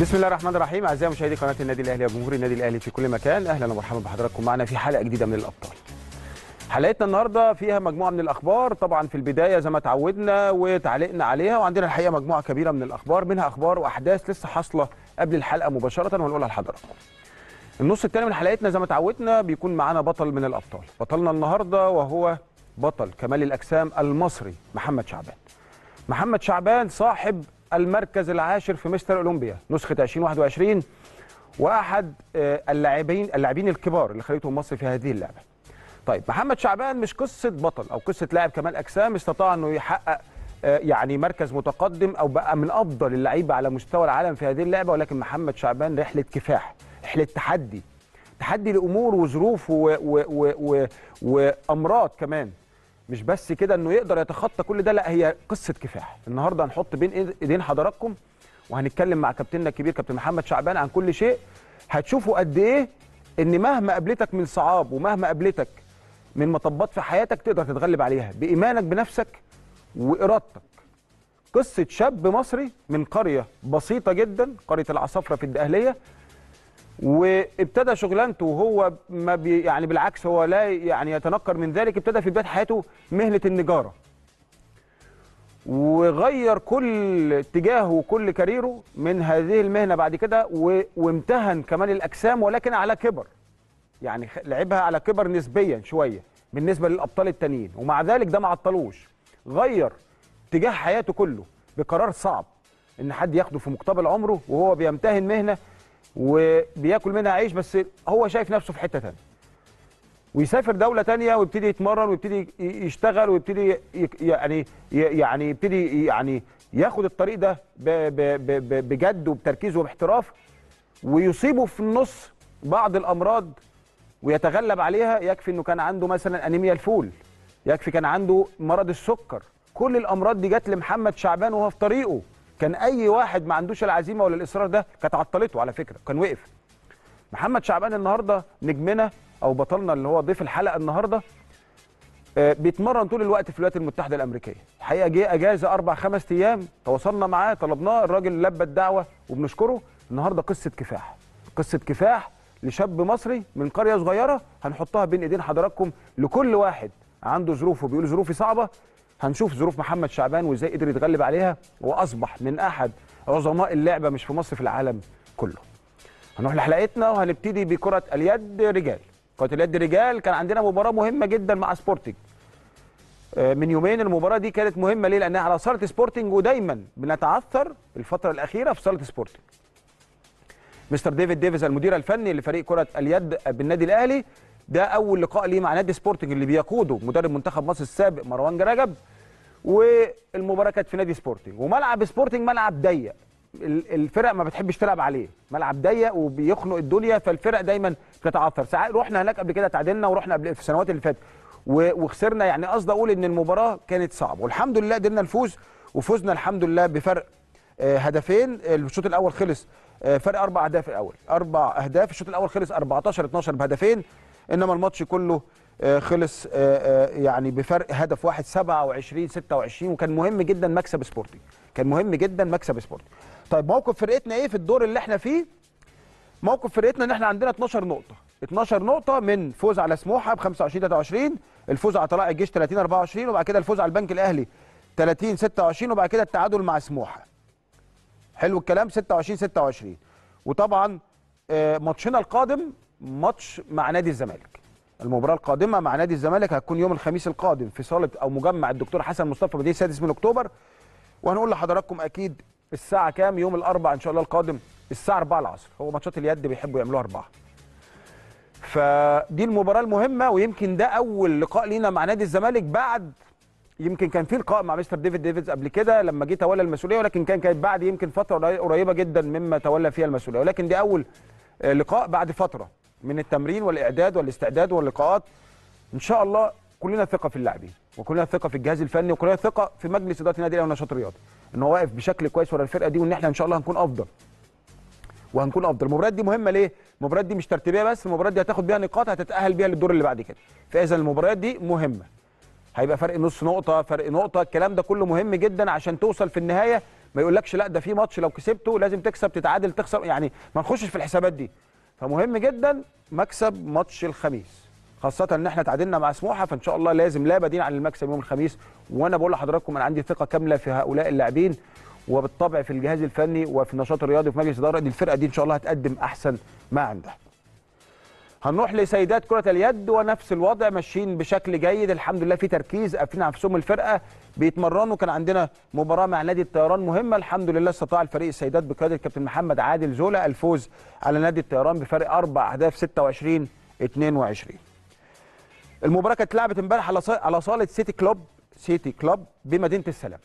بسم الله الرحمن الرحيم. أعزائي مشاهدي قناة النادي الأهلي وجمهور النادي الأهلي في كل مكان أهلا ومرحبا بحضراتكم معنا في حلقة جديدة من الأبطال. حلقتنا النهارده فيها مجموعة من الأخبار طبعا في البداية زي ما تعودنا وتعليقنا عليها وعندنا الحقيقة مجموعة كبيرة من الأخبار منها أخبار وأحداث لسه حاصلة قبل الحلقة مباشرة وهنقولها لحضراتكم. النص الثاني من حلقتنا زي ما تعودنا بيكون معانا بطل من الأبطال. بطلنا النهارده وهو بطل كمال الأجسام المصري محمد شعبان. محمد شعبان صاحب المركز العاشر في مستر أولمبيا نسخة 2021 واحد آه، اللاعبين اللاعبين الكبار اللي خليتهم مصر في هذه اللعبة. طيب محمد شعبان مش قصة بطل أو قصة لاعب كمال أجسام استطاع إنه يحقق آه، يعني مركز متقدم أو بقى من أفضل اللعيبة على مستوى العالم في هذه اللعبة ولكن محمد شعبان رحلة كفاح رحلة تحدي تحدي لأمور وظروف وأمراض كمان مش بس كده إنه يقدر يتخطى كل ده لا هي قصة كفاح. النهارده هنحط بين إيدين حضراتكم وهنتكلم مع كابتننا الكبير كابتن محمد شعبان عن كل شيء. هتشوفوا قد إيه إن مهما قابلتك من صعاب ومهما قابلتك من مطبات في حياتك تقدر تتغلب عليها. بإيمانك بنفسك وإرادتك. قصة شاب مصري من قرية بسيطة جدا قرية العصافرة في الدقهلية. وابتدى شغلانته وهو ما بي يعني بالعكس هو لا يعني يتنكر من ذلك ابتدى في بداية حياته مهنة النجارة. وغير كل اتجاهه وكل كاريره من هذه المهنة بعد كده وامتهن كمال الأجسام ولكن على كبر. يعني لعبها على كبر نسبيا شوية بالنسبة للأبطال التانيين ومع ذلك ده ما عطلوش. غير اتجاه حياته كله بقرار صعب إن حد ياخده في مقتبل عمره وهو بيمتهن مهنة وبياكل منها عيش بس هو شايف نفسه في حتة تانية. ويسافر دولة تانية ويبتدي يتمرن ويبتدي يشتغل ويبتدي يعني يعني يبتدي يعني ياخد الطريق ده بجد وبتركيز وباحتراف ويصيبه في النص بعض الأمراض ويتغلب عليها. يكفي إنه كان عنده مثلا أنيميا الفول يكفي كان عنده مرض السكر. كل الأمراض دي جت لمحمد شعبان وهو في طريقه. كان أي واحد ما عندوش العزيمة ولا الإصرار ده كانت عطلته على فكرة كان وقف. محمد شعبان النهارده نجمنا أو بطلنا اللي هو ضيف الحلقة النهارده آه، بيتمرن طول الوقت في الولايات المتحدة الأمريكية. الحقيقة جه أجازة أربع خمس أيام تواصلنا معاه طلبناه الراجل لبى الدعوة وبنشكره. النهارده قصة كفاح. قصة كفاح لشاب مصري من قرية صغيرة هنحطها بين إيدين حضراتكم لكل واحد عنده ظروفه بيقول ظروفي صعبة. هنشوف ظروف محمد شعبان وازاي قدر يتغلب عليها واصبح من احد عظماء اللعبة مش في مصر في العالم كله. هنروح لحلقتنا وهنبتدي بكرة اليد رجال. كرة اليد رجال كان عندنا مباراة مهمة جدا مع سبورتنج. آه، من يومين المباراة دي كانت مهمة ليه؟ لأنها على صالة سبورتنج ودايما بنتعثر الفترة الأخيرة في صالة سبورتنج. مستر ديفيد ديفيز المدير الفني لفريق كرة اليد بالنادي الأهلي ده أول لقاء ليه مع نادي سبورتنج اللي بيقوده مدرب منتخب مصر السابق مروان رجب والمباراة كانت في نادي سبورتنج. وملعب سبورتنج ملعب ضيق. ال- الفرق ما بتحبش تلعب عليه. ملعب ضيق وبيخنق الدنيا فالفرق دايما بتتعثر. ساعات رحنا هناك قبل كده تعادلنا ورحنا قبل في السنوات اللي فاتت. وخسرنا. يعني قصدي أقول إن المباراة كانت صعبة. والحمد لله قدرنا نفوز وفزنا الحمد لله بفرق آه، هدفين. الشوط الأول خلص آه، فرق أربع أهداف الأول. أربع أهداف. الشوط الأول خلص 14 12 بهدفين. إنما الماتش كله آه، خلص آه، آه، يعني بفرق هدف واحد 27 26 وكان مهم جدا مكسب سبورتنج. كان مهم جدا مكسب سبورتنج. طيب موقف فرقتنا إيه في الدور اللي إحنا فيه؟ موقف فرقتنا إن إحنا عندنا 12 نقطة. 12 نقطة من فوز على سموحة ب 25 23 الفوز على طلائع الجيش 30 24 وبعد كده الفوز على البنك الأهلي 30 26 وبعد كده التعادل مع سموحة. حلو الكلام 26 26 وطبعا ماتشنا القادم ماتش مع نادي الزمالك. المباراة القادمة مع نادي الزمالك هتكون يوم الخميس القادم في صالة أو مجمع الدكتور حسن مصطفى مدينه السادس من أكتوبر. وهنقول لحضراتكم أكيد الساعة كام؟ يوم الأربعاء إن شاء الله القادم الساعة 4 العصر. هو ماتشات اليد بيحبوا يعملوها 4 فدي المباراة المهمة ويمكن ده أول لقاء لينا مع نادي الزمالك بعد يمكن كان في لقاء مع مستر ديفيد ديفيدز قبل كده لما جه تولى المسؤولية ولكن كان كانت بعد يمكن فترة قري- قريبة جدا مما تولى فيها المسؤولية. ولكن دي أول لقاء بعد فترة. من التمرين والإعداد والاستعداد واللقاءات. إن شاء الله كلنا ثقة في اللاعبين وكلنا ثقة في الجهاز الفني وكلنا ثقة في مجلس إدارة النادي الأهلي والنشاط الرياضي. إن هو واقف بشكل كويس ورا الفرقة دي وإن إحنا إن شاء الله هنكون أفضل. وهنكون أفضل. المباريات دي مهمة ليه؟ المباريات دي مش ترتيبية بس المباريات دي هتاخد بيها نقاط هتتأهل بيها للدور اللي بعد كده. فإذا المباريات دي مهمة. هيبقى فرق نص نقطة فرق نقطة الكلام ده كله مهم جدا عشان توصل في النهاية. ما يقولكش لا ده في ماتش لو كسبته لازم تكسب تتعادل تخسر يعني ما نخشش في الحسابات دي. فمهم جدا مكسب ماتش الخميس خاصة إن إحنا تعادلنا مع سموحة فإن شاء الله لازم لا بديل عن المكسب يوم الخميس وأنا بقول لحضراتكم أنا عندي ثقة كاملة في هؤلاء اللاعبين وبالطبع في الجهاز الفني وفي النشاط الرياضي وفي مجلس الإدارة دي الفرقة دي إن شاء الله هتقدم أحسن ما عندها. هنروح لسيدات كرة اليد ونفس الوضع ماشيين بشكل جيد الحمد لله في تركيز قافلين على نفسهم الفرقة بيتمرنوا كان عندنا مباراة مع نادي الطيران مهمة الحمد لله استطاع الفريق السيدات بقيادة الكابتن محمد عادل زولا الفوز على نادي الطيران بفرق أربع أهداف 26 22. المباراة كانت اتلعبت امبارح على على صالة سيتي كلوب سيتي كلوب بمدينة السلام.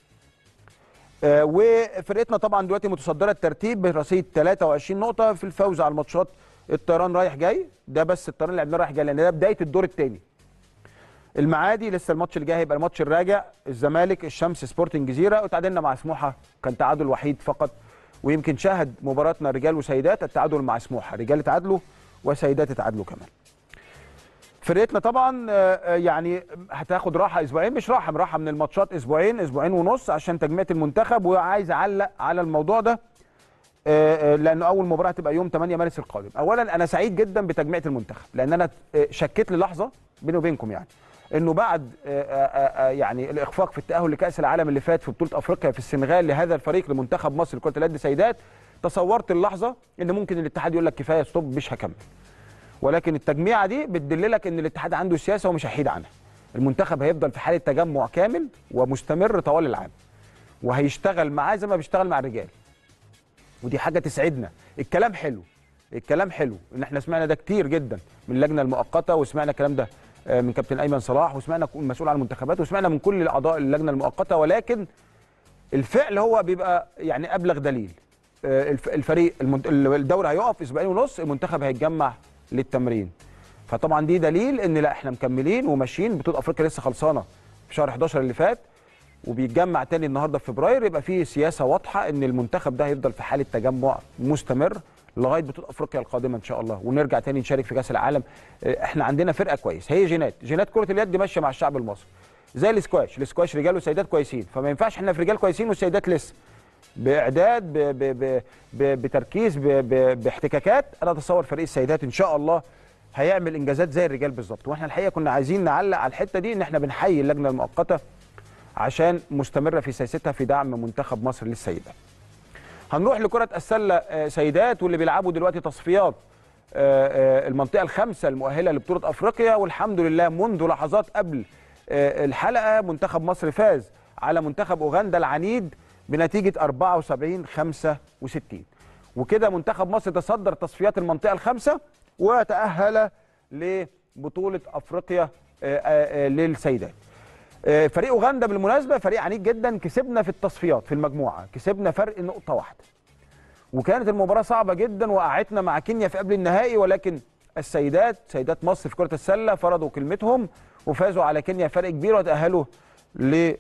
آه وفرقتنا طبعا دلوقتي متصدرة الترتيب برصيد 23 نقطة في الفوز على الماتشات الطيران رايح جاي ده بس الطيران اللي لعبناه رايح جاي لأن ده بداية الدور الثاني المعادي لسه الماتش اللي جاي هيبقى الماتش الراجع الزمالك الشمس سبورتنج جزيره وتعادلنا مع سموحة كان تعادل وحيد فقط ويمكن شاهد مباراتنا رجال وسيدات التعادل مع سموحة. رجال اتعادلوا وسيدات اتعادلوا كمان. فرقتنا طبعا يعني هتاخد راحة أسبوعين مش راحة راحة من الماتشات أسبوعين أسبوعين ونص عشان تجميع المنتخب وعايز أعلق على الموضوع ده. لأنه أول مباراة هتبقى يوم 8 مارس القادم. اولا أنا سعيد جدا بتجميع المنتخب لأن أنا شكيت للحظة بيني وبينكم يعني إنه بعد يعني الإخفاق في التأهل لكأس العالم اللي فات في بطولة أفريقيا في السنغال لهذا الفريق لمنتخب مصر لكرة اليد سيدات تصورت اللحظة إن ممكن الاتحاد يقول لك كفاية ستوب مش هكمل. ولكن التجميعة دي بتدللك إن الاتحاد عنده سياسة ومش هيحيد عنها. المنتخب هيفضل في حالة تجمع كامل ومستمر طوال العام وهيشتغل معاه زي ما بيشتغل مع الرجال. ودي حاجة تسعدنا. الكلام حلو. الكلام حلو. إن إحنا سمعنا ده كتير جدا من اللجنة المؤقتة وسمعنا الكلام ده من كابتن أيمن صلاح وسمعنا المسؤول عن المنتخبات وسمعنا من كل اعضاء اللجنة المؤقتة. ولكن الفعل هو بيبقى يعني أبلغ دليل. الفريق الدوري هيقف أسبوعين ونص المنتخب هيتجمع للتمرين. فطبعا دي دليل إن لا إحنا مكملين وماشيين. بطولة أفريقيا لسه خلصانة في شهر 11 اللي فات. وبيتجمع تاني النهارده في فبراير يبقى في سياسة واضحة إن المنتخب ده هيفضل في حالة تجمع مستمر لغاية بطولة أفريقيا القادمة إن شاء الله. ونرجع تاني نشارك في كأس العالم. إحنا عندنا فرقة كويس. هي جينات. جينات كرة اليد ماشية مع الشعب المصري. زي الاسكواش. الاسكواش رجال وسيدات كويسين. فما ينفعش إحنا في رجال كويسين والسيدات لسه. بإعداد ب ب ب ب بتركيز ب ب باحتكاكات أنا أتصور فريق السيدات إن شاء الله هيعمل إنجازات زي الرجال بالظبط. وإحنا الحقيقة كنا عايزين نعلق على الحتة دي إن إحنا بنحيي اللجنة المؤقتة. عشان مستمرة في سياستها في دعم منتخب مصر للسيدات. هنروح لكرة السلة سيدات واللي بيلعبوا دلوقتي تصفيات المنطقة الخامسة المؤهلة لبطولة أفريقيا والحمد لله منذ لحظات قبل الحلقة منتخب مصر فاز على منتخب أوغندا العنيد بنتيجة 74 65 وكده منتخب مصر تصدر تصفيات المنطقة الخامسة وتأهل لبطولة أفريقيا للسيدات. فريق أوغندا بالمناسبة فريق عنيد جدا كسبنا في التصفيات في المجموعة كسبنا فرق نقطة واحدة. وكانت المباراة صعبة جدا وقعتنا مع كينيا في قبل النهائي ولكن السيدات سيدات مصر في كرة السلة فرضوا كلمتهم وفازوا على كينيا فرق كبير وتأهلوا ل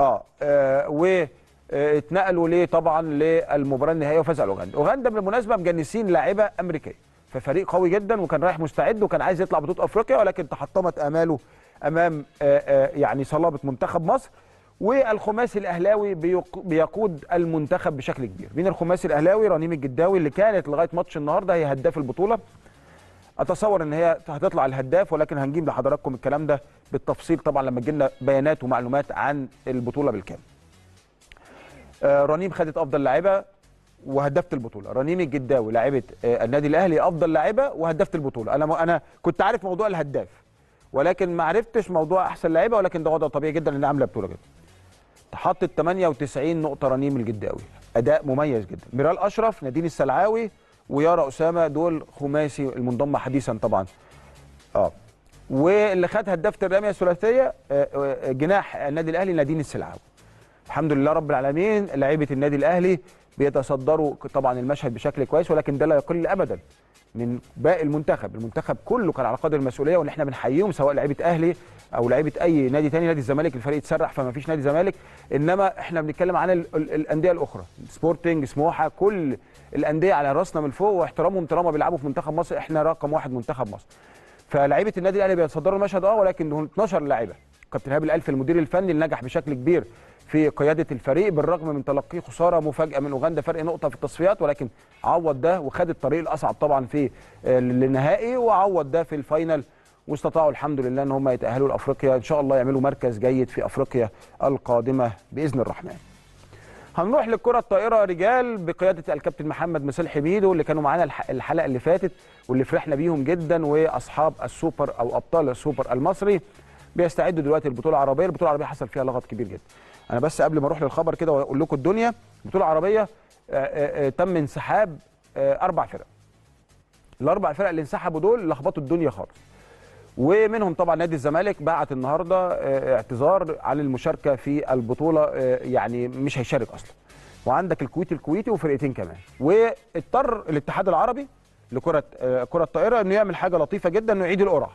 آه, آه و اتنقلوا ليه طبعا للمباراة النهائية وفاز على أوغندا. أوغندا بالمناسبة مجنسين لاعيبه أمريكية ففريق قوي جدا وكان رايح مستعد وكان عايز يطلع بطولة أفريقيا ولكن تحطمت آماله أمام يعني صلابة منتخب مصر والخماسي الأهلاوي بيقود المنتخب بشكل كبير. مين الخماسي الأهلاوي؟ رنيم الجداوي اللي كانت لغاية ماتش النهارده هي هداف البطولة. أتصور إن هي هتطلع الهداف ولكن هنجيب لحضراتكم الكلام ده بالتفصيل طبعا لما تجي لنا بيانات ومعلومات عن البطولة بالكامل. رنيم خدت أفضل لاعبة وهدفت البطولة. رنيم الجداوي لاعبة النادي الأهلي أفضل لاعبة وهدفت البطولة. أنا أنا كنت عارف موضوع الهداف ولكن ما عرفتش موضوع أحسن لعيبة ولكن ده وضع طبيعي جدا إن عامله بطوله جدا حطت 98 نقطة رنيم الجداوي أداء مميز جدا. ميرال أشرف نادين السلعاوي ويارا أسامة دول خماسي المنضمة حديثا طبعا. آه. واللي خد هدافه الرميه الثلاثية جناح النادي الأهلي نادين السلعاوي. الحمد لله رب العالمين لعيبة النادي الأهلي بيتصدروا طبعا المشهد بشكل كويس ولكن ده لا يقل ابدا. من باقي المنتخب. المنتخب كله كان على قدر المسؤولية وإن إحنا بنحييهم سواء لعيبة أهلي أو لعيبة أي نادي تاني نادي الزمالك الفريق اتسرح فما فيش نادي زمالك. إنما إحنا بنتكلم عن ال ال الأندية الأخرى. سبورتنج سموحة كل الأندية على راسنا من فوق واحترامهم طالما بيلعبوا في منتخب مصر. إحنا رقم واحد منتخب مصر. فلعيبة النادي الأهلي بيتصدروا المشهد آه ولكن دول 12 لاعيبه كابتن هاب الالف المدير الفني اللي نجح بشكل كبير. في قيادة الفريق بالرغم من تلقيه خسارة مفاجأة من أوغندا فرق نقطة في التصفيات ولكن عوض ده وخد الطريق الأصعب طبعا في آه، النهائي وعوض ده في الفاينل واستطاعوا الحمد لله إن هم يتأهلوا لأفريقيا إن شاء الله يعملوا مركز جيد في أفريقيا القادمة بإذن الرحمن. هنروح للكره الطائرة رجال بقيادة الكابتن محمد مسيل حميدو اللي كانوا معانا الح- الحلقة اللي فاتت واللي فرحنا بيهم جدا وأصحاب السوبر أو أبطال السوبر المصري بيستعدوا دلوقتي للبطوله العربية، البطولة العربية حصل فيها لغط كبير جدا. أنا بس قبل ما أروح للخبر كده واقول لكم الدنيا البطوله العربيه آه، آه، آه، تم انسحاب أربع فرق. الاربع فرق اللي انسحبوا دول لخبطوا الدنيا خالص. ومنهم طبعا نادي الزمالك بعت النهارده اعتذار عن المشاركة في البطولة يعني مش هيشارك أصلا. وعندك الكويت الكويتي وفرقتين كمان. واضطر الاتحاد العربي لكرة كرة الطائرة إنه يعمل حاجة لطيفة جدا انه يعيد القرعة.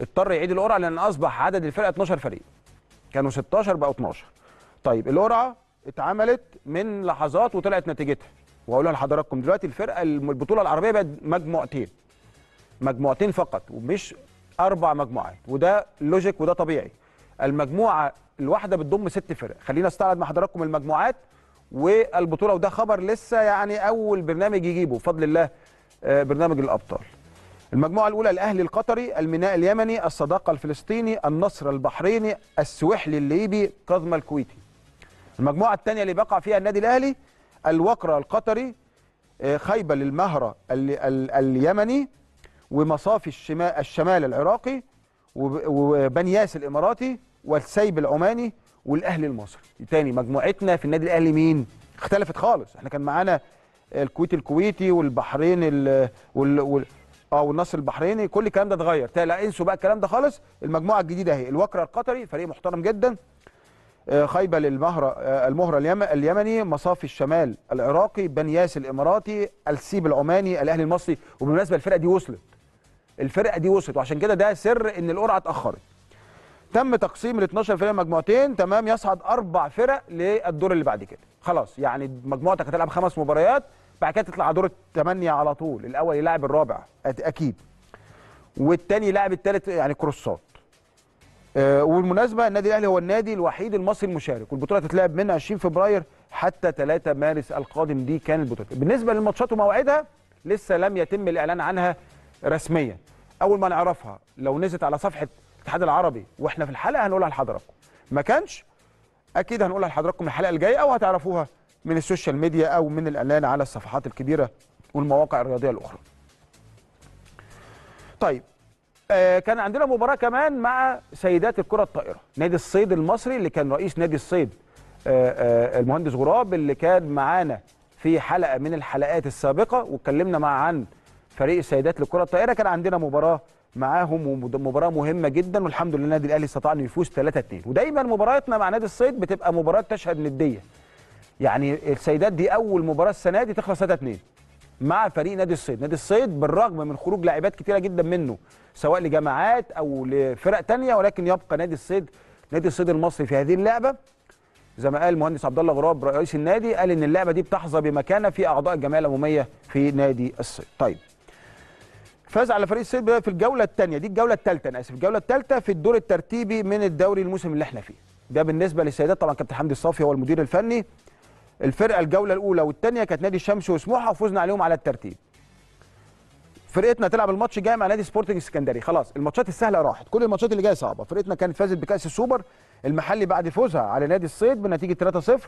اضطر يعيد القرعة لأن أصبح عدد الفرق 12 فريق. كانوا 16 بقوا 12. طيب القرعة اتعملت من لحظات وطلعت نتيجتها. وهقولها لحضراتكم دلوقتي الفرقة البطولة العربية بقت مجموعتين. مجموعتين فقط ومش أربع مجموعات وده لوجيك وده طبيعي المجموعة الواحدة بتضم ست فرق خلينا استعرض مع حضراتكم المجموعات والبطولة وده خبر لسه يعني أول برنامج يجيبه بفضل الله آه، برنامج الأبطال المجموعة الأولى الأهلي القطري الميناء اليمني الصداقة الفلسطيني النصر البحريني السويحلي الليبي كظمه الكويتي. المجموعة الثانية اللي بقع فيها النادي الأهلي الوقرة القطري آه، خيبل ال- اليمني ومصافي الشمال, الشمال العراقي وب- وبنياس الإماراتي والسيب العماني والأهلي المصري. تاني مجموعتنا في النادي الأهلي مين؟ اختلفت خالص. إحنا كان معانا الكويت الكويتي والبحرين ال وال, وال آه والنصر البحريني كل الكلام ده اتغير. لا إنسوا بقى الكلام ده خالص المجموعة الجديدة أهي. الوكرة القطري فريق محترم جدا. آه، خيبل المهرة آه، المهرة اليم- اليمني مصافي الشمال العراقي بنياس الإماراتي السيب العماني الأهلي المصري. وبالمناسبة الفرقة دي وصلت. الفرقة دي وصلت. وعشان كده ده سر إن القرعة اتأخرت. تم تقسيم ال 12 فرقه مجموعتين. تمام يصعد أربع فرق للدور اللي بعد كده. خلاص يعني مجموعتك هتلعب خمس مباريات. بعد كده تطلع دور الثمانيه على طول. الأول يلعب الرابع أكيد. والتاني يلعب الثالث يعني كروسات. آه، والمناسبة النادي الأهلي هو النادي الوحيد المصري المشارك والبطولة هتتلعب من 20 فبراير حتى 3 مارس القادم. دي كان البطولة. بالنسبة للماتشات ومواعيدها لسه لم يتم الإعلان عنها رسميا. أول ما نعرفها لو نزلت على صفحة الاتحاد العربي وإحنا في الحلقة هنقولها لحضراتكم. ما كانش؟ أكيد هنقولها لحضراتكم الحلقة الجاية أو هتعرفوها من السوشيال ميديا أو من الأعلان على الصفحات الكبيرة والمواقع الرياضية الأخرى. طيب آه، كان عندنا مباراة كمان مع سيدات الكرة الطائرة. نادي الصيد المصري اللي كان رئيس نادي الصيد آه، آه، المهندس غراب اللي كان معانا في حلقة من الحلقات السابقة واتكلمنا مع عن فريق السيدات للكره الطائرة كان عندنا مباراة معاهم ومباراه مهمة جدا والحمد لله النادي الأهلي استطاع إنه يفوز 3 2 ودايما مبارياتنا مع نادي الصيد بتبقى مباراة تشهد ندية. يعني السيدات دي أول مباراة السنة دي تخلص 3 2 مع فريق نادي الصيد. نادي الصيد بالرغم من خروج لاعبات كتيرة جدا منه سواء لجماعات أو لفرق تانية ولكن يبقى نادي الصيد نادي الصيد المصري في هذه اللعبة. زي ما قال المهندس عبد الله غراب رئيس النادي قال إن اللعبة دي بتحظى بمكانة في أعضاء الجمعية العمومية في نادي الصيد. طيب. فاز على فريق الصيد في الجولة الثانية دي الجولة الثالثه أنا آسف الجولة الثالثه في الدور الترتيبي من الدوري الموسم اللي إحنا فيه. ده بالنسبة للسيدات طبعا كابتن حمدي الصافي هو المدير الفني. الفرقة الجولة الأولى والثانيه كانت نادي الشمس وسموحة وفزنا عليهم على الترتيب. فرقتنا تلعب الماتش الجاي مع نادي سبورتنج اسكندري خلاص الماتشات السهلة راحت. كل الماتشات اللي جاية صعبة. فرقتنا كانت فازت بكأس السوبر المحلي بعد فوزها على نادي الصيد بنتيجة 3-0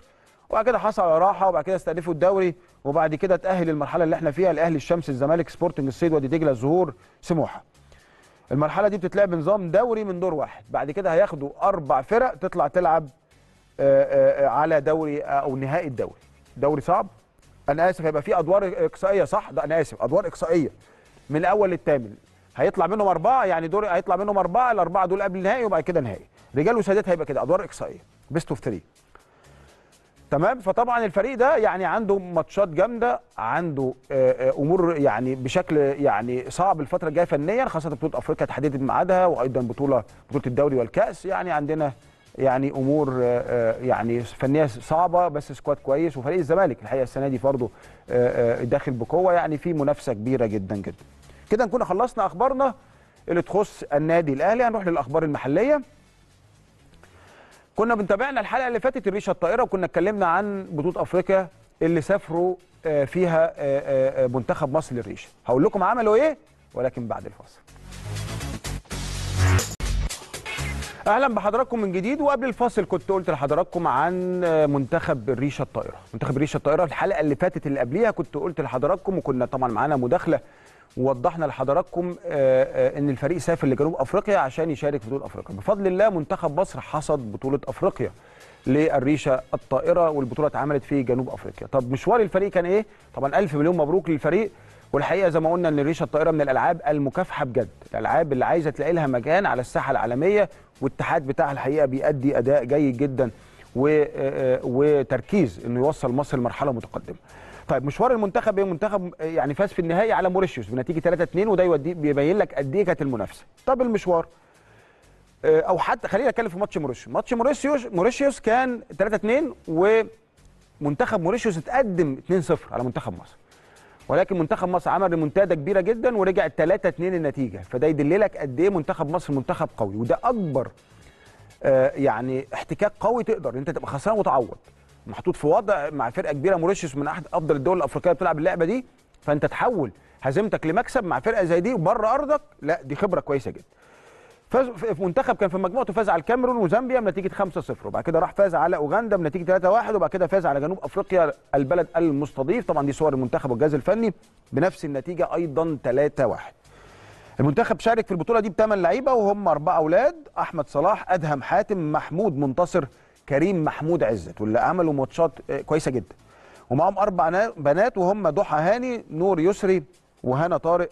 وبعد كده حصل على راحة وبعد كده استأنفوا الدوري وبعد كده تأهل المرحلة اللي إحنا فيها الاهلي الشمس الزمالك سبورتنج الصيد وادي دجلة الزهور سموحة. المرحلة دي بتتلعب بنظام دوري من دور واحد. بعد كده هياخدوا أربع فرق تطلع تلعب على دوري آه، أو نهائي الدوري. دوري صعب. أنا آسف هيبقى في أدوار إقصائية صح؟ ده أنا آسف. أدوار إقصائية من الأول للثامن. هيطلع منهم أربعة يعني دور هيطلع منهم أربعة الأربعة دول قبل النهائي وبعد كده نهائي رجال وسيدات هيبقى كده أدوار إقصائية. best of 3 تمام؟ فطبعا الفريق ده يعني عنده ماتشات جامدة عنده آه، آه، أمور يعني بشكل يعني صعب الفترة الجاية فنيا خاصة بطولة أفريقيا تحددت ميعادها وأيضا بطولة بطولة الدوري والكأس. يعني عندنا يعني أمور آه، آه، يعني فنية صعبة بس squad كويس. وفريق الزمالك الحقيقة السنة دي برضه آه، داخل بقوة. يعني في منافسة كبيرة جدا جدا. كده نكون خلصنا أخبارنا اللي تخص النادي الأهلي. هنروح للأخبار المحلية. كنا بنتابعنا الحلقة اللي فاتت الريشة الطائرة وكنا اتكلمنا عن بطولة أفريقيا اللي سافروا فيها منتخب مصر للريشة. هقول لكم عملوا إيه ولكن بعد الفاصل. أهلا بحضراتكم من جديد وقبل الفاصل كنت قلت لحضراتكم عن منتخب الريشه الطائرة. منتخب الريشه الطائرة الحلقة اللي فاتت اللي قبليها كنت قلت لحضراتكم وكنا طبعا معانا مداخلة ووضحنا لحضراتكم آه، آه، إن الفريق سافر لجنوب أفريقيا عشان يشارك في بطولة أفريقيا. بفضل الله منتخب مصر حصد بطولة أفريقيا للريشة الطائرة والبطولة اتعملت في جنوب أفريقيا. طب مشوار الفريق كان إيه؟ طبعا ألف مليون مبروك للفريق. والحقيقة زي ما قلنا إن الريشة الطائرة من الألعاب المكافحة بجد. الألعاب اللي عايزة تلاقي لها مكان على الساحة العالمية والاتحاد بتاعها الحقيقة بيأدي أداء جيد جدا آه، آه، وتركيز إنه يوصل مصر لمرحلة متقدمة. طيب مشوار المنتخب إيه؟ منتخب يعني فاز في النهائي على موريشيوس بنتيجة 3 2 وده يوري بيبين لك قد إيه كانت المنافسة. طب المشوار آه، أو حتى خلينا نتكلم في ماتش موريشيوس. ماتش موريشيوس موريشيوس كان 3 2 ومنتخب موريشيوس اتقدم 2 0 على منتخب مصر. ولكن منتخب مصر عمل ريمونتادا كبيرة جدا ورجع 3 2 النتيجة. فده يدلك قد إيه منتخب مصر منتخب قوي. وده أكبر آه، يعني احتكاك قوي تقدر. أنت تبقى خسران وتعوض محطوط في وضع مع فرقة كبيرة موريشيوس من أحد أفضل الدول الأفريقية بتلعب اللعبة دي. فأنت تحول هزيمتك لمكسب مع فرقة زي دي بره أرضك. لا دي خبرة كويسة جدا. فاز في منتخب كان في مجموعته فاز على الكاميرون وزامبيا بنتيجه 5-0 وبعد كده راح فاز على أوغندا بنتيجه 3-1 وبعد كده فاز على جنوب أفريقيا البلد المستضيف. طبعا دي صور المنتخب والجهاز الفني بنفس النتيجة أيضا 3-1 المنتخب شارك في البطولة دي بثمان لعيبة وهم أربعة أولاد أحمد صلاح أدهم حاتم محمود منتصر كريم محمود عزت واللي عملوا ماتشات آه، كويسة جدا. ومعاهم أربع نا- بنات وهم ضحى هاني نور يسري وهنا طارق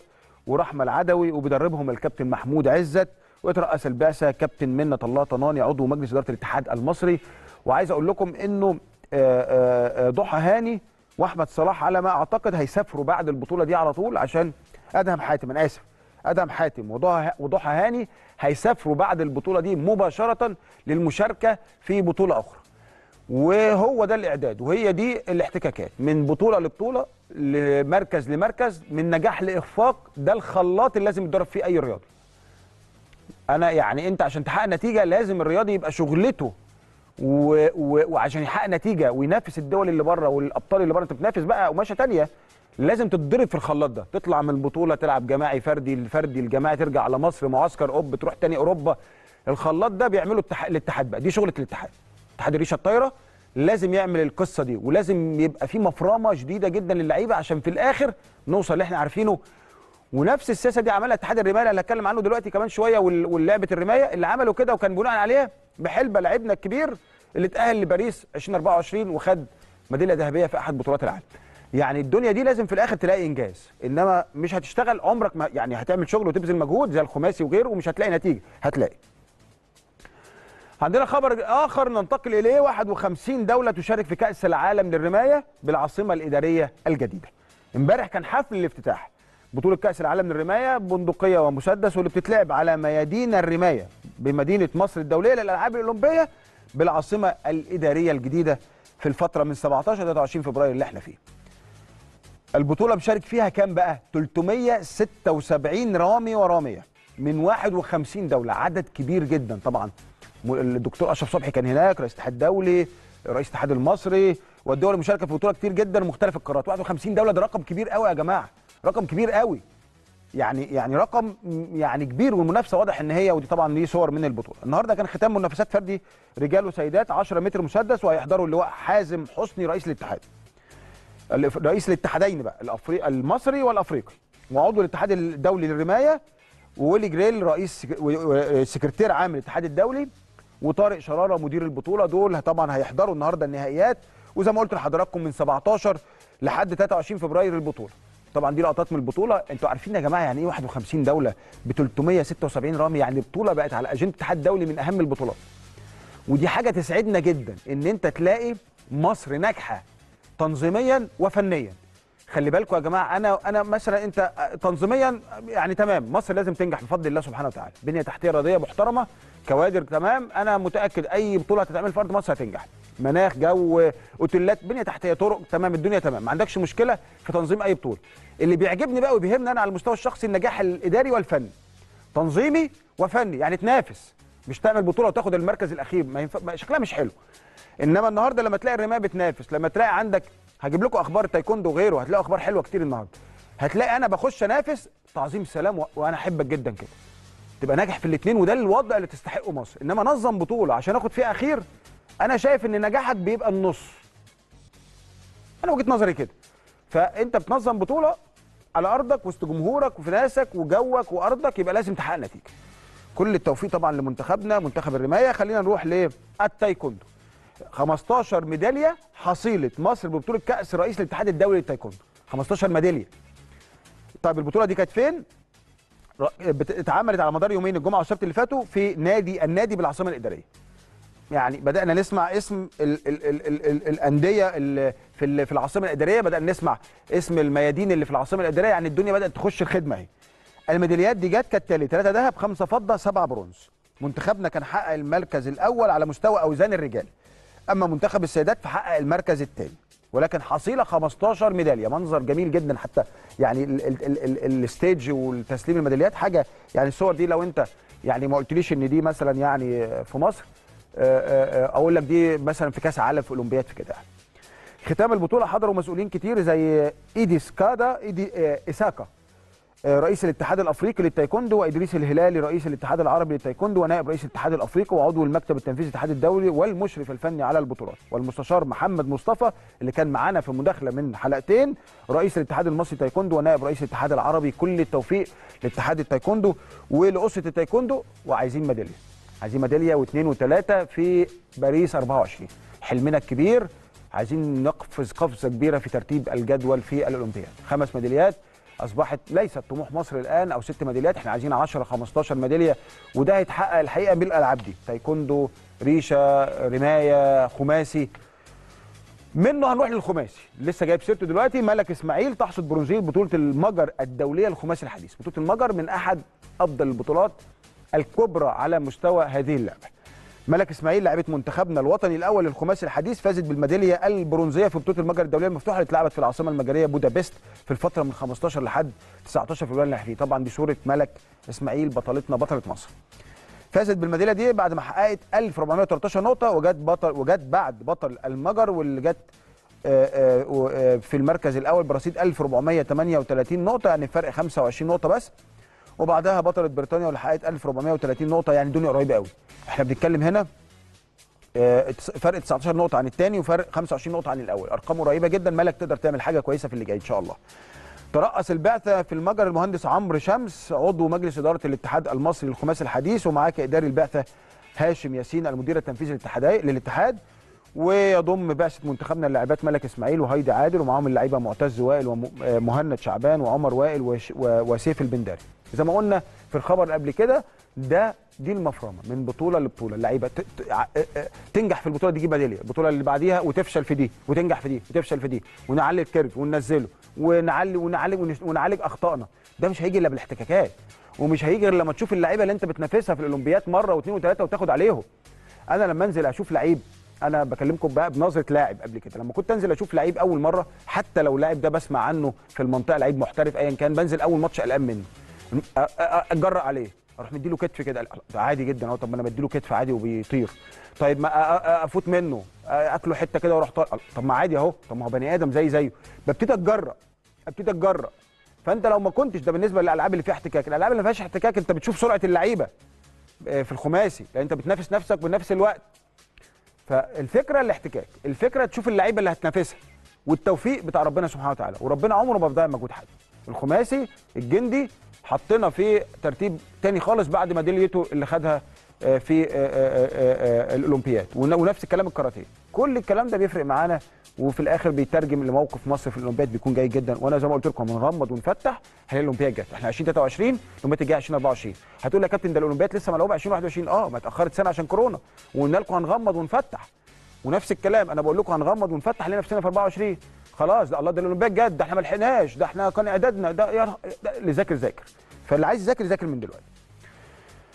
ورحمة العدوي وبيدربهم الكابتن محمود عزت. ويترأس البعثة. كابتن منة الله طناني عضو مجلس إدارة الاتحاد المصري. وعايز أقول لكم إنه آه، آه، آه، ضحى هاني وأحمد صلاح على ما أعتقد هيسافروا بعد البطولة دي على طول عشان أدهم حاتم. أنا آسف أدهم حاتم. وضحى هاني هيسافروا بعد البطولة دي مباشرة للمشاركة في بطولة أخرى. وهو ده الإعداد وهي دي الاحتكاكات. من بطولة لبطولة لمركز لمركز من نجاح لإخفاق ده الخلاط اللي لازم يتدرب فيه أي رياضي. أنا يعني أنت عشان تحقق نتيجة لازم الرياضي يبقى شغلته و... و... وعشان يحقق نتيجة وينافس الدول اللي بره والأبطال اللي بره. أنت بتنافس بقى قماشة تانية. لازم تتضرب في الخلاط ده. تطلع من البطولة تلعب جماعي فردي الفردي الجماعي ترجع على مصر معسكر أوب تروح تاني أوروبا. الخلاط ده بيعمله التح... الاتحاد بقى. دي شغلة الاتحاد. اتحاد الريشه الطايرة لازم يعمل القصة دي. ولازم يبقى في مفرمة شديدة جدا للعيبة عشان في الآخر نوصل اللي إحنا عارفينه ونفس السياسة دي عملها اتحاد الرماية اللي هتكلم عنه دلوقتي كمان شوية وال- واللعبة الرماية اللي عملوا كده وكان بناء عليها بحلبة لعيبنا الكبير اللي اتأهل لباريس 2024 وخد ميدالية ذهبية في أحد بطولات العالم. يعني الدنيا دي لازم في الآخر تلاقي إنجاز إنما مش هتشتغل عمرك ما يعني هتعمل شغل وتبذل مجهود زي الخماسي وغيره ومش هتلاقي نتيجة هتلاقي. عندنا خبر آخر ننتقل إليه 51 دولة تشارك في كأس العالم للرماية بالعاصمة الإدارية الجديدة. امبارح كان حفل الافتتاح بطولة كأس العالم للرماية بندقية ومسدس واللي بتتلعب على ميادين الرماية بمدينة مصر الدولية للألعاب الأولمبية بالعاصمة الإدارية الجديدة في الفترة من 17 ل 23 فبراير اللي إحنا فيه. البطولة مشارك فيها كام بقى؟ 376 رامي ورامية من 51 دولة عدد كبير جدا طبعا. الدكتور أشرف صبحي كان هناك رئيس الاتحاد الدولي رئيس الاتحاد المصري والدول المشاركة في البطوله كتير جدا ومختلف القارات. 51 دولة ده رقم كبير قوي يا جماعة. رقم كبير قوي. يعني يعني رقم يعني كبير والمنافسة واضح إن هي ودي طبعا دي صور من البطولة. النهارده كان ختام منافسات فردي رجال وسيدات 10 متر مسدس وهيحضروا اللواء حازم حسني رئيس الاتحاد. رئيس الاتحادين بقى المصري والأفريقي. وعضو الاتحاد الدولي للرماية وويلي جريل رئيس سكرتير عام الاتحاد الدولي وطارق شرارة مدير البطولة. دول طبعا هيحضروا النهارده النهائيات. وزي ما قلت لحضراتكم من 17 لحد 23 فبراير البطولة. طبعا دي لقطات من البطولة. أنتوا عارفين يا جماعة يعني إيه 51 دولة ب 376 رامي؟ يعني بطوله بقت على أجندة الاتحاد الدولي من أهم البطولات. ودي حاجة تسعدنا جدا إن أنت تلاقي مصر ناجحة تنظيميا وفنيا. خلي بالكم يا جماعة أنا أنا مثلا أنت تنظيميا يعني تمام مصر لازم تنجح بفضل الله سبحانه وتعالى بنية تحتية رياضية محترمة كوادر تمام أنا متأكد أي بطولة هتتعمل في أرض مصر هتنجح. مناخ جو أوتيلات بنية تحتية طرق تمام الدنيا تمام ما عندكش مشكلة في تنظيم أي بطولة. اللي بيعجبني بقى وبيهمني أنا على المستوى الشخصي النجاح الإداري والفني. تنظيمي وفني يعني تنافس مش تعمل بطولة وتاخد المركز الأخير ما ينفع شكلها مش حلو. إنما النهارده لما تلاقي الرماية بتنافس لما تلاقي عندك هجيب لكم أخبار تايكوندو وغيره هتلاقوا أخبار حلوة كتير النهارده. هتلاقي أنا بخش أنافس تعظيم سلام و... وأنا أحبك جدا كده. تبقى ناجح في الاثنين وده الوضع اللي تستحقه مصر. إنما نظم بطولة عشان آخد فيها أخير أنا شايف إن نجاحك بيبقى النص. أنا وجهة نظري كده. فأنت بتنظم بطولة على أرضك وسط جمهورك وفي ناسك وجوك وأرضك يبقى لازم تحقق نتيجة. كل التوفيق طبعا لمنتخبنا منتخب الرماية. خلينا نروح للتايكوندو. 15 ميدالية حصيلة مصر ببطولة كأس رئيس الاتحاد الدولي للتايكوندو. 15 ميدالية. طيب البطولة دي كانت فين؟ اتعملت على مدار يومين الجمعة والسبت اللي فاتوا في نادي النادي بالعاصمة الإدارية. يعني بدأنا نسمع اسم ال ال ال ال ال الأندية ال- في في العاصمة الإدارية بدأنا نسمع اسم الميادين اللي في العاصمة الإدارية. يعني الدنيا بدأت تخش الخدمة أهي. الميداليات دي جت كالتالي 3 ذهب 5 فضة 7 برونز. منتخبنا كان حقق المركز الأول على مستوى أوزان الرجال. أما منتخب السيدات فحقق المركز الثاني ولكن حصيلة 15 ميدالية منظر جميل جدا حتى يعني ال- ال- ال- ال- ال stage والتسليم الميداليات حاجة يعني الصور دي لو أنت يعني ما قلتليش إن دي مثلا يعني في مصر آه، آه، آه، أقول لك دي مثلا في كأس عالم في أولمبياد في كده. ختام البطولة حضروا مسؤولين كتير زي ايدي سكادا إيدي آه، رئيس الاتحاد الأفريقي للتايكوندو وإدريس الهلالي رئيس الاتحاد العربي للتايكوندو ونائب رئيس الاتحاد الأفريقي وعضو المكتب التنفيذي للاتحاد الدولي والمشرف الفني على البطولات. والمستشار محمد مصطفى اللي كان معانا في مداخلة من حلقتين رئيس الاتحاد المصري تايكوندو ونائب رئيس الاتحاد العربي كل التوفيق لاتحاد التايكوندو ولأسرة التايكوندو. وعايزين ميدالية. عايزين ميدالية واثنين وثلاثة في باريس 24 حلمنا الكبير. عايزين نقفز قفزة كبيرة في ترتيب الجدول في الأولمبياد. خمس ميداليات. أصبحت ليست طموح مصر الآن أو ست ميداليات إحنا عايزين 10 15 ميدالية وده هيتحقق الحقيقة بالألعاب دي. تايكوندو ريشه رماية خماسي. منه هنروح للخماسي. لسه جايب سيرته دلوقتي ملك إسماعيل تحصد برونزيه بطولة المجر الدولية للخماسي الحديث. بطولة المجر من أحد أفضل البطولات الكبرى على مستوى هذه اللعبة. ملك اسماعيل لاعبه منتخبنا الوطني الأول للخماسي الحديث فازت بالميدالية البرونزية في بطولة المجر الدولية المفتوحة اللي اتلعبت في العاصمة المجرية بودابست في الفترة من 15 لحد 19 فبراير فيه طبعا دي صورة ملك اسماعيل بطلتنا بطلة مصر. فازت بالميدالية دي بعد ما حققت 1413 نقطة وجت بطل وجت بعد بطل المجر واللي جت آه، آه، آه، في المركز الأول برصيد 1438 نقطة يعني فرق 25 نقطة بس. وبعدها بطلة بريطانيا واللي حققت 1430 نقطة يعني الدنيا قريبة قوي. إحنا بنتكلم هنا آه، فرق 19 نقطة عن الثاني وفرق 25 نقطة عن الأول، أرقام قريبة جدا ملك تقدر تعمل حاجة كويسة في اللي جاي إن شاء الله. ترأس البعثة في المجر المهندس عمرو شمس عضو مجلس إدارة الاتحاد المصري للخماسي الحديث ومعاه كإداري البعثة هاشم ياسين المدير التنفيذي للاتحاد ويضم بعثة منتخبنا اللاعبات ملك إسماعيل وهيدي عادل ومعاهم اللعيبة معتز وائل ومهند شعبان وعمر وائل وسيف البنداري. زي ما قلنا في الخبر قبل كده ده دي المفرمة من بطولة لبطولة. اللعيبة تنجح في البطولة دي تجيب ميداليه البطولة اللي بعديها وتفشل في دي وتنجح في دي وتفشل في دي ونعلي ال curve وننزله ونعلي ونعالج ونعالج أخطائنا. ده مش هيجي إلا بالاحتكاكات ومش هيجي غير لما تشوف اللعيبة اللي أنت بتنافسها في الاولمبياد مرة واثنين وثلاثة وتاخد عليهم. أنا لما أنزل أشوف لعيب أنا بكلمكم بقى بنظره لاعب قبل كده. لما كنت انزل أشوف لعيب اول مره حتى لو اللاعب ده بسمع عنه في المنطقة لعيب محترف ايا كان بنزل اول ماتش قلقان منه. أتجرأ عليه. أروح مديله كتف كده. ده عادي جدا اهو. طب ما أنا بديله كتف عادي وبيطير. طيب ما افوت منه. اكله حتة كده وأروح طب ما عادي اهو. طب ما هو بني آدم زي زيه. ببتدي اتجرأ. ابتدي اتجرأ. فانت لو ما كنتش ده بالنسبة للالعاب اللي فيها احتكاك. الالعاب اللي ما فيهاش احتكاك انت بتشوف سرعه اللعيبه آه، في الخماسي. لأن انت بتنافس نفسك بنفس الوقت. فالفكرة الاحتكاك الفكرة تشوف اللعيبة اللي هتنافسها والتوفيق بتاع ربنا سبحانه وتعالى. وربنا عمره ما بيضيع مجهود حد. الخماسي الجندي حطينا في ترتيب تاني خالص بعد ميداليته اللي خدها آه، في آه، آه، الأولمبياد. ون- ونفس الكلام الكاراتيه. كل الكلام ده بيفرق معانا وفي الآخر بيترجم لموقف مصر في الأولمبياد بيكون جيد جدا. وأنا زي ما قلت لكم هنغمض ونفتح هي الأولمبياد جت. إحنا 2023 الأولمبياد الجايه 2024 هتقول لي يا كابتن ده الأولمبياد لسه ملعوبه 2021 آه ما اتأخرت سنة عشان كورونا. وقلنا لكم هنغمض ونفتح. ونفس الكلام أنا بقول لكم هنغمض ونفتح لنا نفسنا في 24 خلاص ده الله ده الأولمبياد جد ده إحنا ما لحقناش ده إحنا كان إعدادنا ده, ده اللي ذاكر ذاكر. فاللي عايز يذاكر يذاكر من دلوقتي.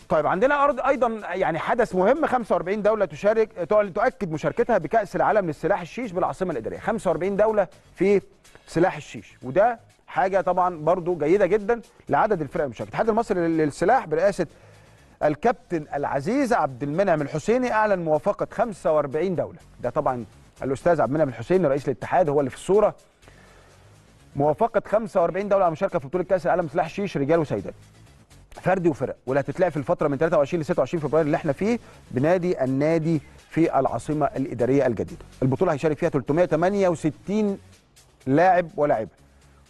طيب عندنا أرض أيضا يعني حدث مهم 45 دولة تشارك تؤكد مشاركتها بكأس العالم للسلاح الشيش بالعاصمة الإدارية. 45 دولة في سلاح الشيش وده حاجة طبعا برضو جيدة جدا لعدد الفرق المشاركة. الاتحاد المصري للسلاح برئاسة الكابتن العزيز عبد المنعم الحسيني أعلن موافقة 45 دولة. ده طبعا الأستاذ عبد المنعم الحسيني رئيس الاتحاد هو اللي في الصورة. موافقة 45 دولة على المشاركه في بطولة كأس العالم سلاح شيش رجال وسيدات. فردي وفرق واللي هتتلعب في الفترة من 23 ل 26 فبراير اللي إحنا فيه بنادي النادي في العاصمة الإدارية الجديدة. البطولة هيشارك فيها 368 لاعب ولاعبة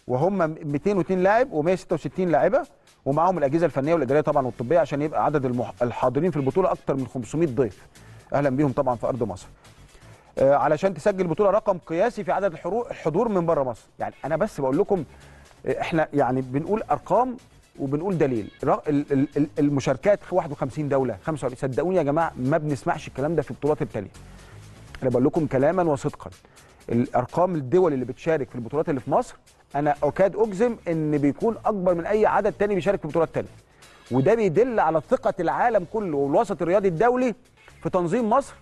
وهم 202 لاعب و166 لاعبة ومعاهم الأجهزة الفنية والإدارية طبعا والطبية عشان يبقى عدد المح... الحاضرين في البطولة أكثر من 500 ضيف. أهلا بيهم طبعا في أرض مصر. آه علشان تسجل البطولة رقم قياسي في عدد الحضور من بره مصر، يعني أنا بس بقول لكم آه، إحنا يعني بنقول أرقام وبنقول دليل. المشاركات 51 دولة 45 صدقوني يا جماعة ما بنسمعش الكلام ده في البطولات التانيه أنا بقول لكم كلاما وصدقا الأرقام الدول اللي بتشارك في البطولات اللي في مصر أنا أكاد أجزم إن بيكون أكبر من أي عدد تاني بيشارك في بطولات تانية. وده بيدل على ثقة العالم كله والوسط الرياضي الدولي في تنظيم مصر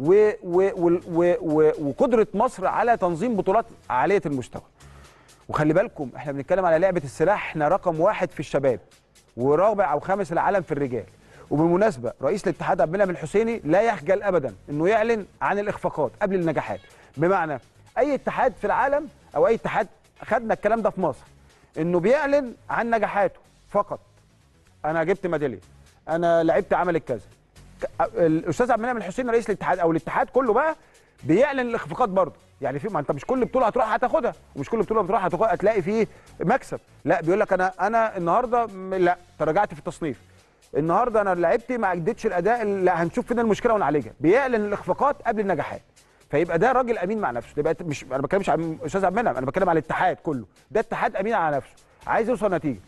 و و و و وقدرة مصر على تنظيم بطولات عالية المستوى. وخلي بالكم إحنا بنتكلم على لعبة السلاح إحنا رقم واحد في الشباب ورابع أو خامس العالم في الرجال. وبالمناسبة رئيس الاتحاد عبد المنعم الحسيني لا يخجل ابدا انه يعلن عن الاخفاقات قبل النجاحات. بمعنى اي اتحاد في العالم أو اي اتحاد خدنا الكلام ده في مصر انه بيعلن عن نجاحاته فقط. أنا جبت ميدالية أنا لعبت عملت كذا الأستاذ عبد المنعم الحسيني رئيس الاتحاد أو الاتحاد كله بقى بيعلن الاخفاقات برضه. يعني في ما انت مش كل بطولة هتروح هتاخدها ومش كل بطولة بتروح هتاخد- هتلاقي فيه مكسب. لا بيقول لك أنا أنا النهارده لا تراجعت في التصنيف. النهارده أنا لعبتي ما أديتش الأداء لا هنشوف فين المشكلة ونعالجها. بيعلن الإخفاقات قبل النجاحات. فيبقى ده راجل أمين مع نفسه. يبقى مش أنا ما بتكلمش عن أستاذ عبد المنعم أنا بتكلم على الاتحاد كله. ده اتحاد أمين على نفسه. عايز يوصل نتيجة.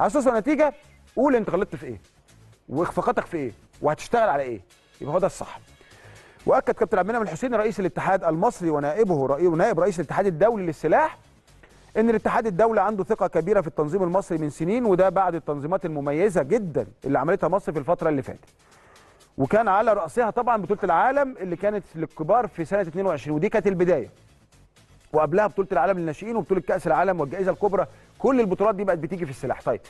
عايز توصل نتيجة قول أنت غلطت في إيه؟ وإخفاقاتك في إيه؟ وهتشتغل على إيه؟ يبقى هو ده الصح. وأكد كابتن عبد المنعم الحسيني رئيس الاتحاد المصري ونائبه رئي- ونائب رئيس الاتحاد الدولي للسلاح إن الاتحاد الدولي عنده ثقة كبيرة في التنظيم المصري من سنين وده بعد التنظيمات المميزة جدا اللي عملتها مصر في الفترة اللي فاتت. وكان على رأسها طبعا بطولة العالم اللي كانت للكبار في سنة 22 ودي كانت البداية. وقبلها بطولة العالم للناشئين وبطولة كأس العالم والجائزة الكبرى كل البطولات دي بقت بتيجي في السلاح. طيب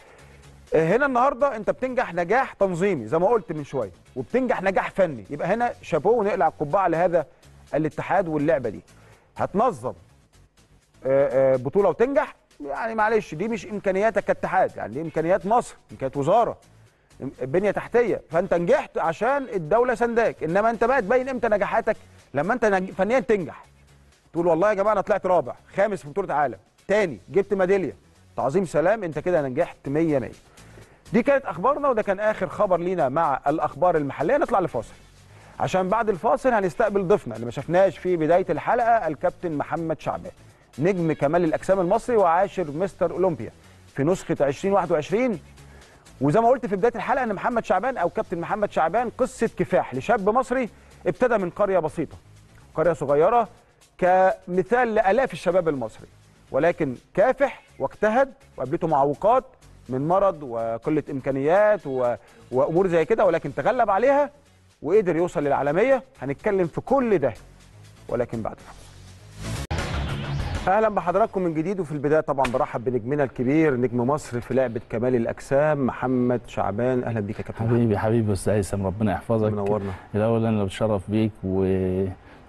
هنا النهارده انت بتنجح نجاح تنظيمي زي ما قلت من شوية وبتنجح نجاح فني. يبقى هنا شابوه ونقلع القبعة لهذا الاتحاد واللعبة دي. هتنظم آه، آه، بطولة وتنجح؟ يعني معلش دي مش إمكانياتك كاتحاد يعني دي إمكانيات مصر إمكانيات وزارة بنية تحتية. فأنت نجحت عشان الدولة سنداك إنما أنت بقى تبين إمتى نجاحاتك لما أنت فنيا تنجح. تقول والله يا جماعة أنا طلعت رابع خامس في بطولة عالم تاني جبت ميدالية. تعظيم سلام أنت كده نجحت 100 100 دي كانت أخبارنا وده كان آخر خبر لينا مع الأخبار المحلية. نطلع لفاصل. عشان بعد الفاصل هنستقبل ضيفنا اللي ما شفناش في بداية الحلقة الكابتن محمد شعبان نجم كمال الأجسام المصري وعاشر مستر أولمبيا. في نسخة 2021 وزي ما قلت في بداية الحلقة إن محمد شعبان أو كابتن محمد شعبان قصة كفاح لشاب مصري ابتدى من قرية بسيطة قرية صغيرة كمثال لآلاف الشباب المصري. ولكن كافح واجتهد وقابلته معوقات من مرض وقلة إمكانيات و... وأمور زي كده ولكن تغلب عليها وقدر يوصل للعالمية. هنتكلم في كل ده ولكن بعد الفاصل أهلا بحضراتكم من جديد وفي البداية طبعا برحب بنجمنا الكبير نجم مصر في لعبة كمال الأجسام محمد شعبان. أهلا بيك يا كابتن. حبيبي حبيبي أستاذ هيثم ربنا يحفظك. منورنا. الأول أنا بتشرف بيك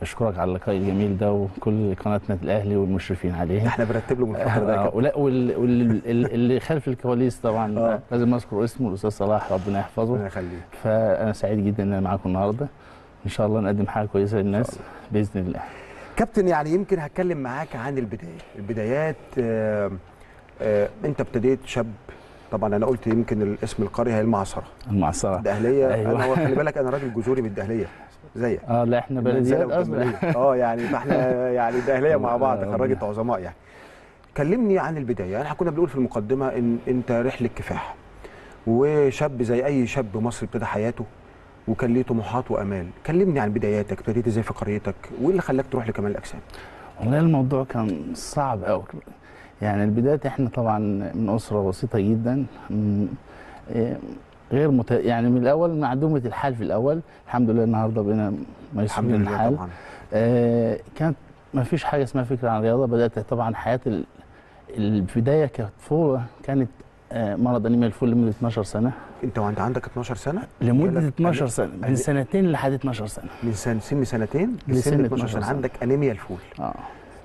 واشكرك على اللقاء الجميل ده وكل قناتنا الأهلي والمشرفين عليه إحنا بنرتب له من الفترة ده آه،. ولا وال- وال- ال- اللي خلف الكواليس طبعا آه. لازم أذكر اسمه الأستاذ صلاح ربنا ربنا يحفظه يخليك. فأنا سعيد جدا إن أنا معاكم النهارده. إن شاء الله نقدم حاجة كويسة للناس بإذن الله. كابتن يعني يمكن هتكلم معاك عن البداية. البدايات آه آه أنت ابتديت شاب. طبعا أنا قلت يمكن الاسم القريه هي المعصره المعصره الدهليه أيوة. أنا هو خلي بالك أنا راجل جذوري من الدهليه زيك. آه لا إحنا بلديات أصلا. آه يعني فاحنا يعني الدهليه مع بعض خرجت عظماء يعني. كلمني عن البداية. يعني إحنا كنا بنقول في المقدمة إن أنت رحلة كفاح وشاب زي أي شاب مصري ابتدى حياته وكان ليه طموحات وأمال. كلمني عن بداياتك ابتديت إزاي في قريتك وإيه اللي خلاك تروح لكمال الأجسام؟ والله الموضوع كان صعب قوي يعني البداية إحنا طبعا من أسرة بسيطة جدا. غير مت... يعني من الأول معدومة الحال في الأول. الحمد لله النهاردة بقينا لله الحال طبعا. آه كانت ما فيش حاجة اسمها فكرة عن الرياضة. بدأت طبعا حياة ال... البداية كطفولة كانت آه مرض أنيميا الفول لمدة 12 سنة. انت وانت عندك 12 سنة؟ لمدة جالك 12 أني- سنة من سنتين لحد 12 سنة. من سن سن سنتين لسن لسن 12 12 سنة. عندك أنيميا الفول. آه.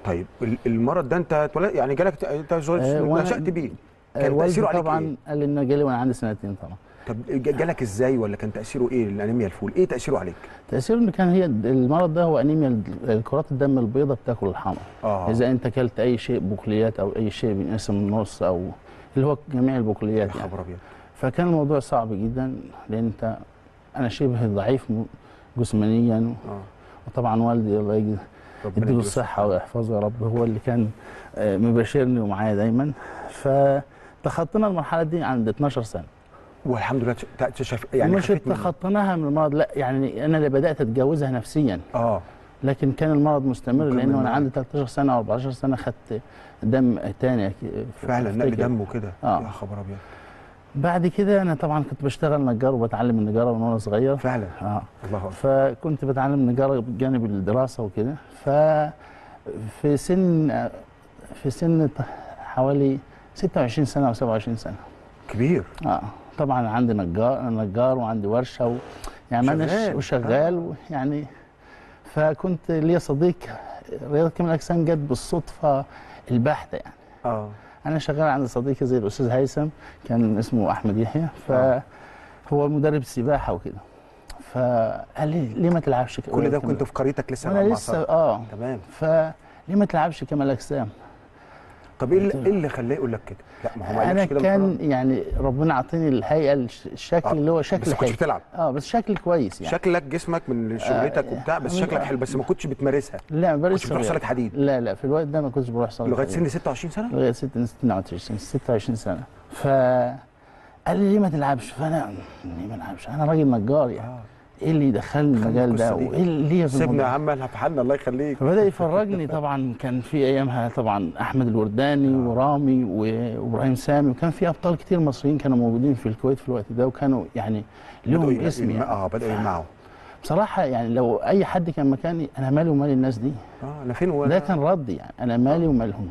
طيب ال- المرض ده انت اتولد يعني جالك انت آه، صغير نشأت بيه. كان تأثيره عليك طبعا إيه؟ قال لي إنه جالي وأنا عندي سنتين طبعا. طب جالك إزاي ولا كان تأثيره إيه الأنيميا الفول؟ إيه تأثيره عليك؟ تأثيره انه كان هي المرض ده هو أنيميا الكرات الدم البيضاء بتاكل الحمر آه. إذا أنت أكلت أي شيء بقوليات أو أي شيء بينقسم النص أو اللي هو جميع يا البقوليات يعني أبيض. فكان الموضوع صعب جدا لأن أنت أنا شبه ضعيف جسمانيا. آه. وطبعا والدي الله يجزيه يديله الصحة ويحفظه يا رب. هو اللي كان آه، مباشرني ومعايا دايما. فتخطينا المرحلة دي عند 12 سنة. والحمد لله ت- ت- شاف يعني مش. تخطيناها من المرض لا يعني أنا اللي بدأت أتجاوزها نفسيا. آه. لكن كان المرض مستمر أنا معاك. عندي 13 سنة أو 14 سنة خدت دم تاني. فعلا نقل. دم وكده آه. يا خبر أبيض. بعد كده أنا طبعا كنت بشتغل نجار وبتعلم النجارة من وأنا صغير. فعلا. آه. الله أكبر. فكنت بتعلم نجارة بجانب الدراسة وكده. ف في سن في سن حوالي 26 سنة أو 27 سنة. كبير. آه. طبعا عندي نجار نجار وعندي ورشة و... يعني ما شغال. أناش وشغال يعني فكنت ليا صديق رياضة كمال الأجسام جت بالصدفة البحتة يعني. آه. أنا شغال عند صديقي زي الأستاذ هيثم كان اسمه أحمد يحيى. آه. فهو مدرب سباحة وكده. فقال لي ليه ما تلعبش كل ده كنت في قريتك لسه وأنا مع لسه. آه. تمام. فليه ما تلعبش كمال أجسام؟ طب إيه اللي, إيه اللي خلاه يقول لك كده؟ لا ما هو ما أنا كده كان يعني ربنا عطيني الهيئة الش- الشكل آه، اللي هو. شكل بس ما كنتش حلو. بتلعب. آه بس شكل كويس يعني. شكلك جسمك من شغلتك آه، وبتاع بس آه، شكلك آه. حلو بس ما كنتش بتمارسها. لا كنتش باريس بتروح صالة حديد. لا لا في الوقت ده ما كنتش بروح صلاه لغاية. سن 26 سنة؟ لغاية 26 26 سنة. ف قال لي ليه ما تلعبش؟ فأنا ليه ما ألعبش؟ أنا راجل نجار يعني. آه. إيه اللي يدخلني خلي المجال ده. وإيه اللي ليا في سيبنا يا عم إحنا في حالنا الله يخليك. فبدأ يفرجني طبعا كان في أيامها طبعا أحمد الورداني آه. ورامي وإبراهيم سامي وكان في أبطال كتير مصريين كانوا موجودين في الكويت في الوقت ده وكانوا يعني لهم اسم يعني. آه بدأوا يجمعوا بصراحة يعني لو أي حد كان مكاني أنا مالي ومال الناس دي. آه أنا فين وأنا؟ ده كان ردي يعني أنا مالي ومالهم.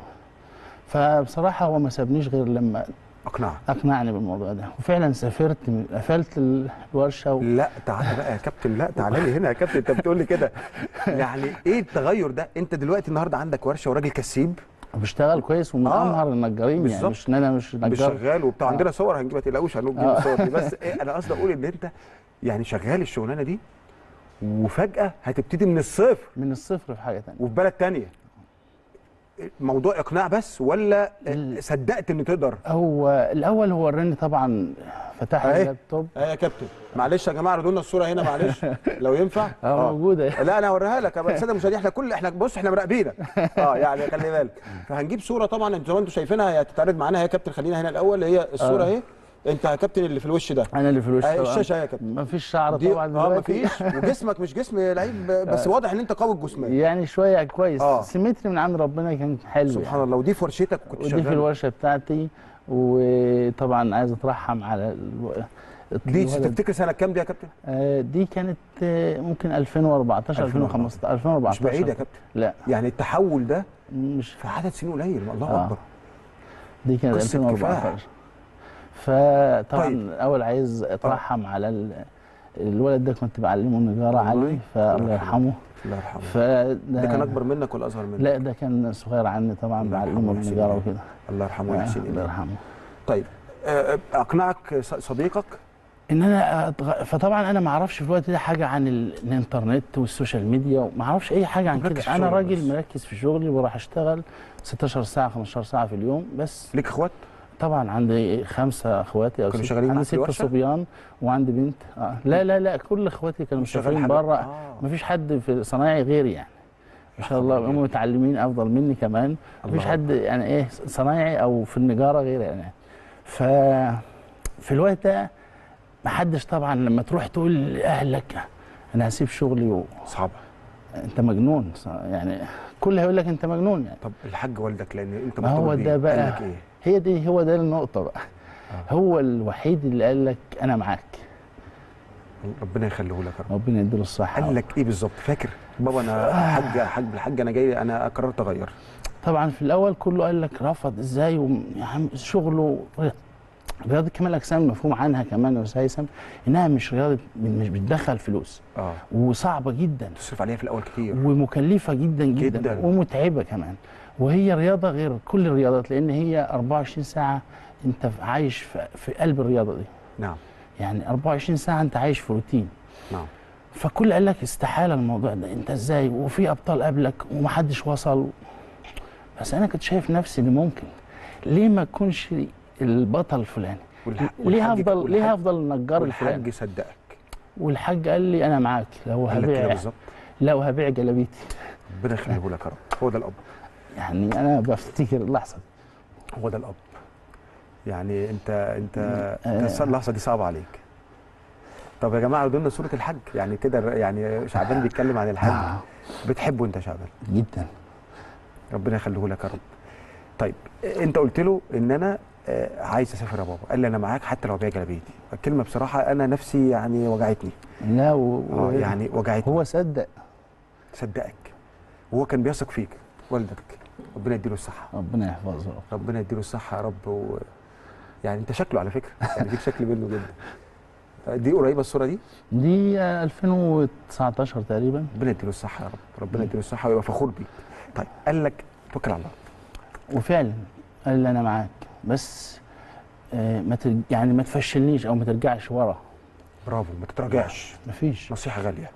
فبصراحة هو ما سابنيش غير لما أقنعك. أقنعني بالموضوع ده. وفعلا سافرت قفلت الورشة و... لا تعالى بقى يا كابتن. لا تعالى لي هنا يا كابتن. أنت بتقول لي كده. يعني إيه التغير ده؟ أنت دلوقتي النهارده عندك ورشة وراجل كسيب؟ بشتغل كويس ومن آه، أمهر النجارين يعني. مش إن أنا مش مش نجار. شغال وبتاع. آه. عندنا صور هنجيب ما تقلقوش هنجيب آه. الصور دي. بس إيه أنا قصدي أقول إن أنت يعني شغال الشغلانة دي وفجأة هتبتدي من الصفر. من الصفر في حاجة ثانية وفي بلد تانية. موضوع إقناع بس ولا صدقت إن تقدر؟ هو الأول هو وراني طبعا فتح لي. اللابتوب. إيه يا كابتن. معلش يا جماعة ردوا لنا الصورة هنا معلش. لو ينفع؟ آه. موجودة. لا أنا هوريها لك. يا الساده المشاهدين إحنا كل إحنا بص إحنا مراقبينك. آه يعني خلي بالك. فهنجيب صورة طبعا أنتوا زي ما أنتم شايفينها هي هتتعرض معانا. يا كابتن خلينا هنا الأول. هي الصورة آه. أهي. انت يا كابتن اللي في الوش ده. أنا اللي في الوش اهي طبعاً. الشاشة يا كابتن. ما فيش شعر طبعا آه مفيش. وجسمك مش جسم لعيب بس واضح إن أنت قوي الجسماني. يعني شوية كويس. آه. سيمتري من عند ربنا كان حلو سبحان يعني. الله. ودي في ورشتك كنت ودي في شغال. الورشة بتاعتي. وطبعا عايز اترحم على ألو... دي. تفتكر سنة كام دي يا كابتن؟ آه، دي كانت آه، ممكن 2014 2015 2014 مش بعيد يا كابتن. لا. يعني التحول ده مش في عدد سنين قليل. الله آه. أكبر. دي كانت قصة 2014 فطبعا طيب. أول عايز اترحم على ال... الولد ده كنت بعلمه النجاره. علي فالله يرحمه. الله يرحمه. فده ده كان أكبر منك ولا أصغر منك؟ لا ده كان صغير عني طبعا الله بعلمه النجاره. وكده. الله يرحمه آه، ويحسن الله اليه يرحمه. طيب. آه، أقنعك ص- صديقك؟ إن أنا أتغ... فطبعا أنا ما أعرفش في الوقت ده حاجة عن ال... الإنترنت وال social media وما أعرفش أي حاجة عن كده. أنا راجل بس. مركز في شغلي وراح أشتغل 16 ساعة 15 ساعة في اليوم بس. ليك إخوات؟ طبعا عندي خمسة أخواتي أو كانوا ست- شغالين عندي الورشة؟ صبيان وعندي بنت. آه. لا لا لا كل أخواتي كانوا حاجة- بره آه. ما فيش حد في صنايعي غيري يعني. ما شاء الله هم متعلمين أفضل مني كمان. ما فيش حد يعني إيه صنايعي أو في النجارة غيري يعني. ف في الوقت ده ما حدش طبعا لما تروح تقول لأهلك أنا هسيب شغلي و... صعبة. أنت مجنون. يعني كل هيقول لك أنت مجنون يعني. طب الحاج والدك لأن أنت ما هو ده بقى- قال لك إيه؟ هي دي هو ده النقطة بقى. هو الوحيد اللي قال لك أنا معاك. ربنا يخليه لك ربنا يديله الصحة. قال لك إيه بالظبط؟ فاكر؟ بابا أنا حاج حاج الحاج أنا جاي أنا قررت أغير. طبعا في الأول كله قال لك رفض إزاي وم- يا عم شغله رياضة كمال الاجسام المفهوم عنها كمان يا هيثم إنها مش رياضة مش بتدخل فلوس. آه. وصعبة جدا. تصرف عليها في الأول كتير. ومكلفة جدا جدا, جداً. ومتعبة كمان. وهي رياضة غير كل الرياضات لأن هي 24 ساعة أنت عايش في, في قلب الرياضة دي. نعم. يعني 24 ساعة أنت عايش في روتين. نعم. فكل قال لك استحالة الموضوع ده أنت إزاي؟ وفي أبطال قبلك ومحدش وصل. بس أنا كنت شايف نفسي اللي ممكن. ليه ما اكونش البطل الفلاني. ليه هفضل ليه هفضل النجار الفلاني والحاج صدقك. والحاج قال لي أنا معاك لو هبيع لو هبيع جلابيتي. ربنا يخليه لك يا رب. هو ده الأب. يعني أنا بفتكر اللحظة. دي هو ده الأب. يعني أنت أنت آه. انت اللحظه دي صعبة عليك. طب يا جماعة قولوا لنا صوره الحاج. يعني كده يعني شعبان بيتكلم عن الحاج. آه، بتحبه أنت شعبان؟ جدا. ربنا يخليه لك يا رب. طيب أنت قلت له إن أنا آه، عايز أسافر يا بابا. قال لي أنا معاك حتى لو بيع جلابيتي. الكلمة بصراحة أنا نفسي يعني وجعتني. لا و... و... يعني وجعتني. هو صدق. صدقك. وهو كان بيثق فيك والدك. ربنا يديله الصحة. ربنا يحفظه ربنا يديله الصحة يا رب و... يعني انت شكله على فكرة. يعني فيك شكل منه جدا. دي قريبة الصورة دي؟ دي آه، 2019 تقريبا. ربنا يديله الصحة يا رب. ربنا يديله الصحة ويبقى فخور بيك. طيب قال لك توكل على الله. وفعلا قال لي أنا معاك. بس آه، ما ترج... يعني ما تفشلنيش أو ما ترجعش ورا. برافو ما تتراجعش. مفيش نصيحة غالية.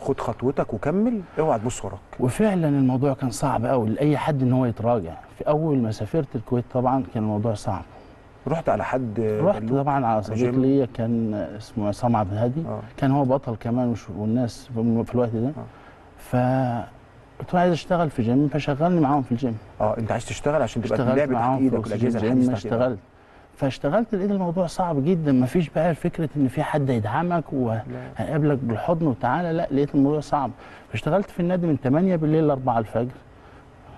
خد خطوتك وكمل. اوعى تبص وراك. وفعلا الموضوع كان صعب قوي لأي حد إن هو يتراجع. في أول ما سافرت الكويت طبعا كان الموضوع صعب. رحت على حد رحت؟ طبعا على صديق؟ ليا كان اسمه عصام عبد الهادي. آه. كان هو بطل كمان والناس في الوقت ده. ف قلت له عايز أشتغل في جيم فشغلني معاهم في الجيم. آه أنت عايز تشتغل عشان تبقى اللعب تحت إيدك والأجهزة الحديثة. اشتغلت. فاشتغلت لقيت الموضوع صعب جدا. ما فيش بقى فكرة إن في حد يدعمك. وهيقابلك بالحضن وتعالى. لا لقيت الموضوع صعب. فاشتغلت في النادي من 8 بالليل ل 4 الفجر.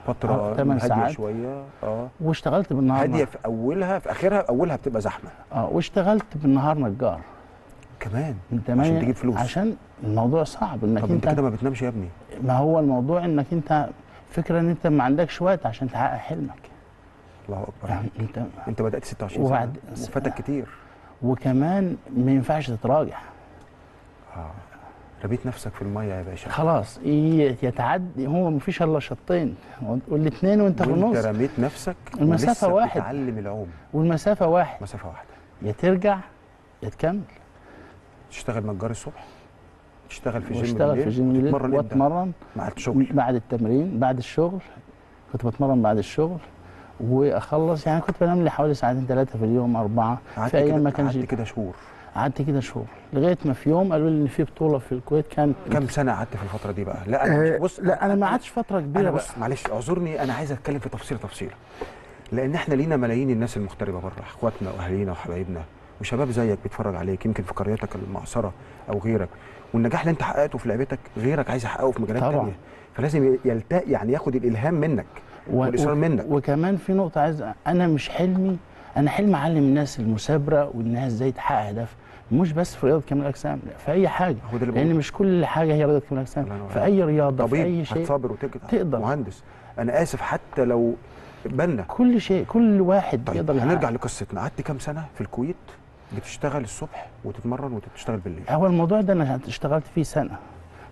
فترة آه، تمن هادية ساعات. شوية. آه. واشتغلت بالنهار هادية في أولها في آخرها أولها بتبقى زحمة. آه واشتغلت بالنهار نجار كمان؟ من 8 عشان تجيب فلوس. عشان الموضوع صعب إنك طب أنت كده ما بتنامش يا ابني. ما هو الموضوع إنك أنت فكرة إن أنت ما عندكش وقت عشان تحقق حلمك. الله أكبر. يعني أنت أنت بدأت 26 وبعد- سنة وفاتك كتير. وكمان ما ينفعش تتراجع. آه. رميت نفسك في المية يا باشا. خلاص يتعدي. هو ما فيش إلا شطين. والاثنين وأنت في النص. رميت نفسك المسافة ولسه واحد. بتتعلم العوم. والمسافة واحد. مسافة واحدة. يا ترجع يا تكمل. تشتغل نجار الصبح. تشتغل في الجيم واشتغل في الجيم بالليل؟ وأتمرن. مع الشغل. بعد التمرين بعد الشغل. كنت بتمرن بعد الشغل. وأخلص. يعني كنت بنام لي حوالي ساعتين ثلاثة في اليوم أربعة. في أيام ما كانش قعدت كده شهور. قعدت كده شهور. لغاية ما في يوم قالوا لي إن في بطولة في الكويت كانت كام سنة قعدت في الفترة دي بقى؟ لا أنا آه بص لا أنا ما قعدتش فترة كبيرة بقى. بص معلش اعذرني أنا عايز أتكلم في تفصيل تفصيل. لأن إحنا لينا ملايين الناس المغتربة بره أخواتنا وأهالينا وحبايبنا وشباب زيك بيتفرج عليك يمكن في قريتك المعصره أو غيرك. والنجاح اللي أنت حققته في لعبتك غيرك عايز يحققه في مجالات. تانية. فلازم يلتقي يعني ياخد الإلهام منك. و- والاصرار منك. وكمان في نقطة عايز أنا مش حلمي أنا حلمي أعلم الناس المثابره وإنها إزاي تحقق هدف مش بس في رياضة كمال الأجسام لا في أي حاجة. لأن. مش كل حاجة هي رياضة كمال الأجسام. في. أي رياضة في أي شيء هتصابر وتقدر تقدر. مهندس أنا آسف حتى لو بنا كل شيء كل واحد طيب يقدر هنرجع. لقصتنا قعدت كام سنة في الكويت؟ بتشتغل الصبح وتتمرن وتشتغل بالليل. هو الموضوع ده أنا اشتغلت فيه سنة.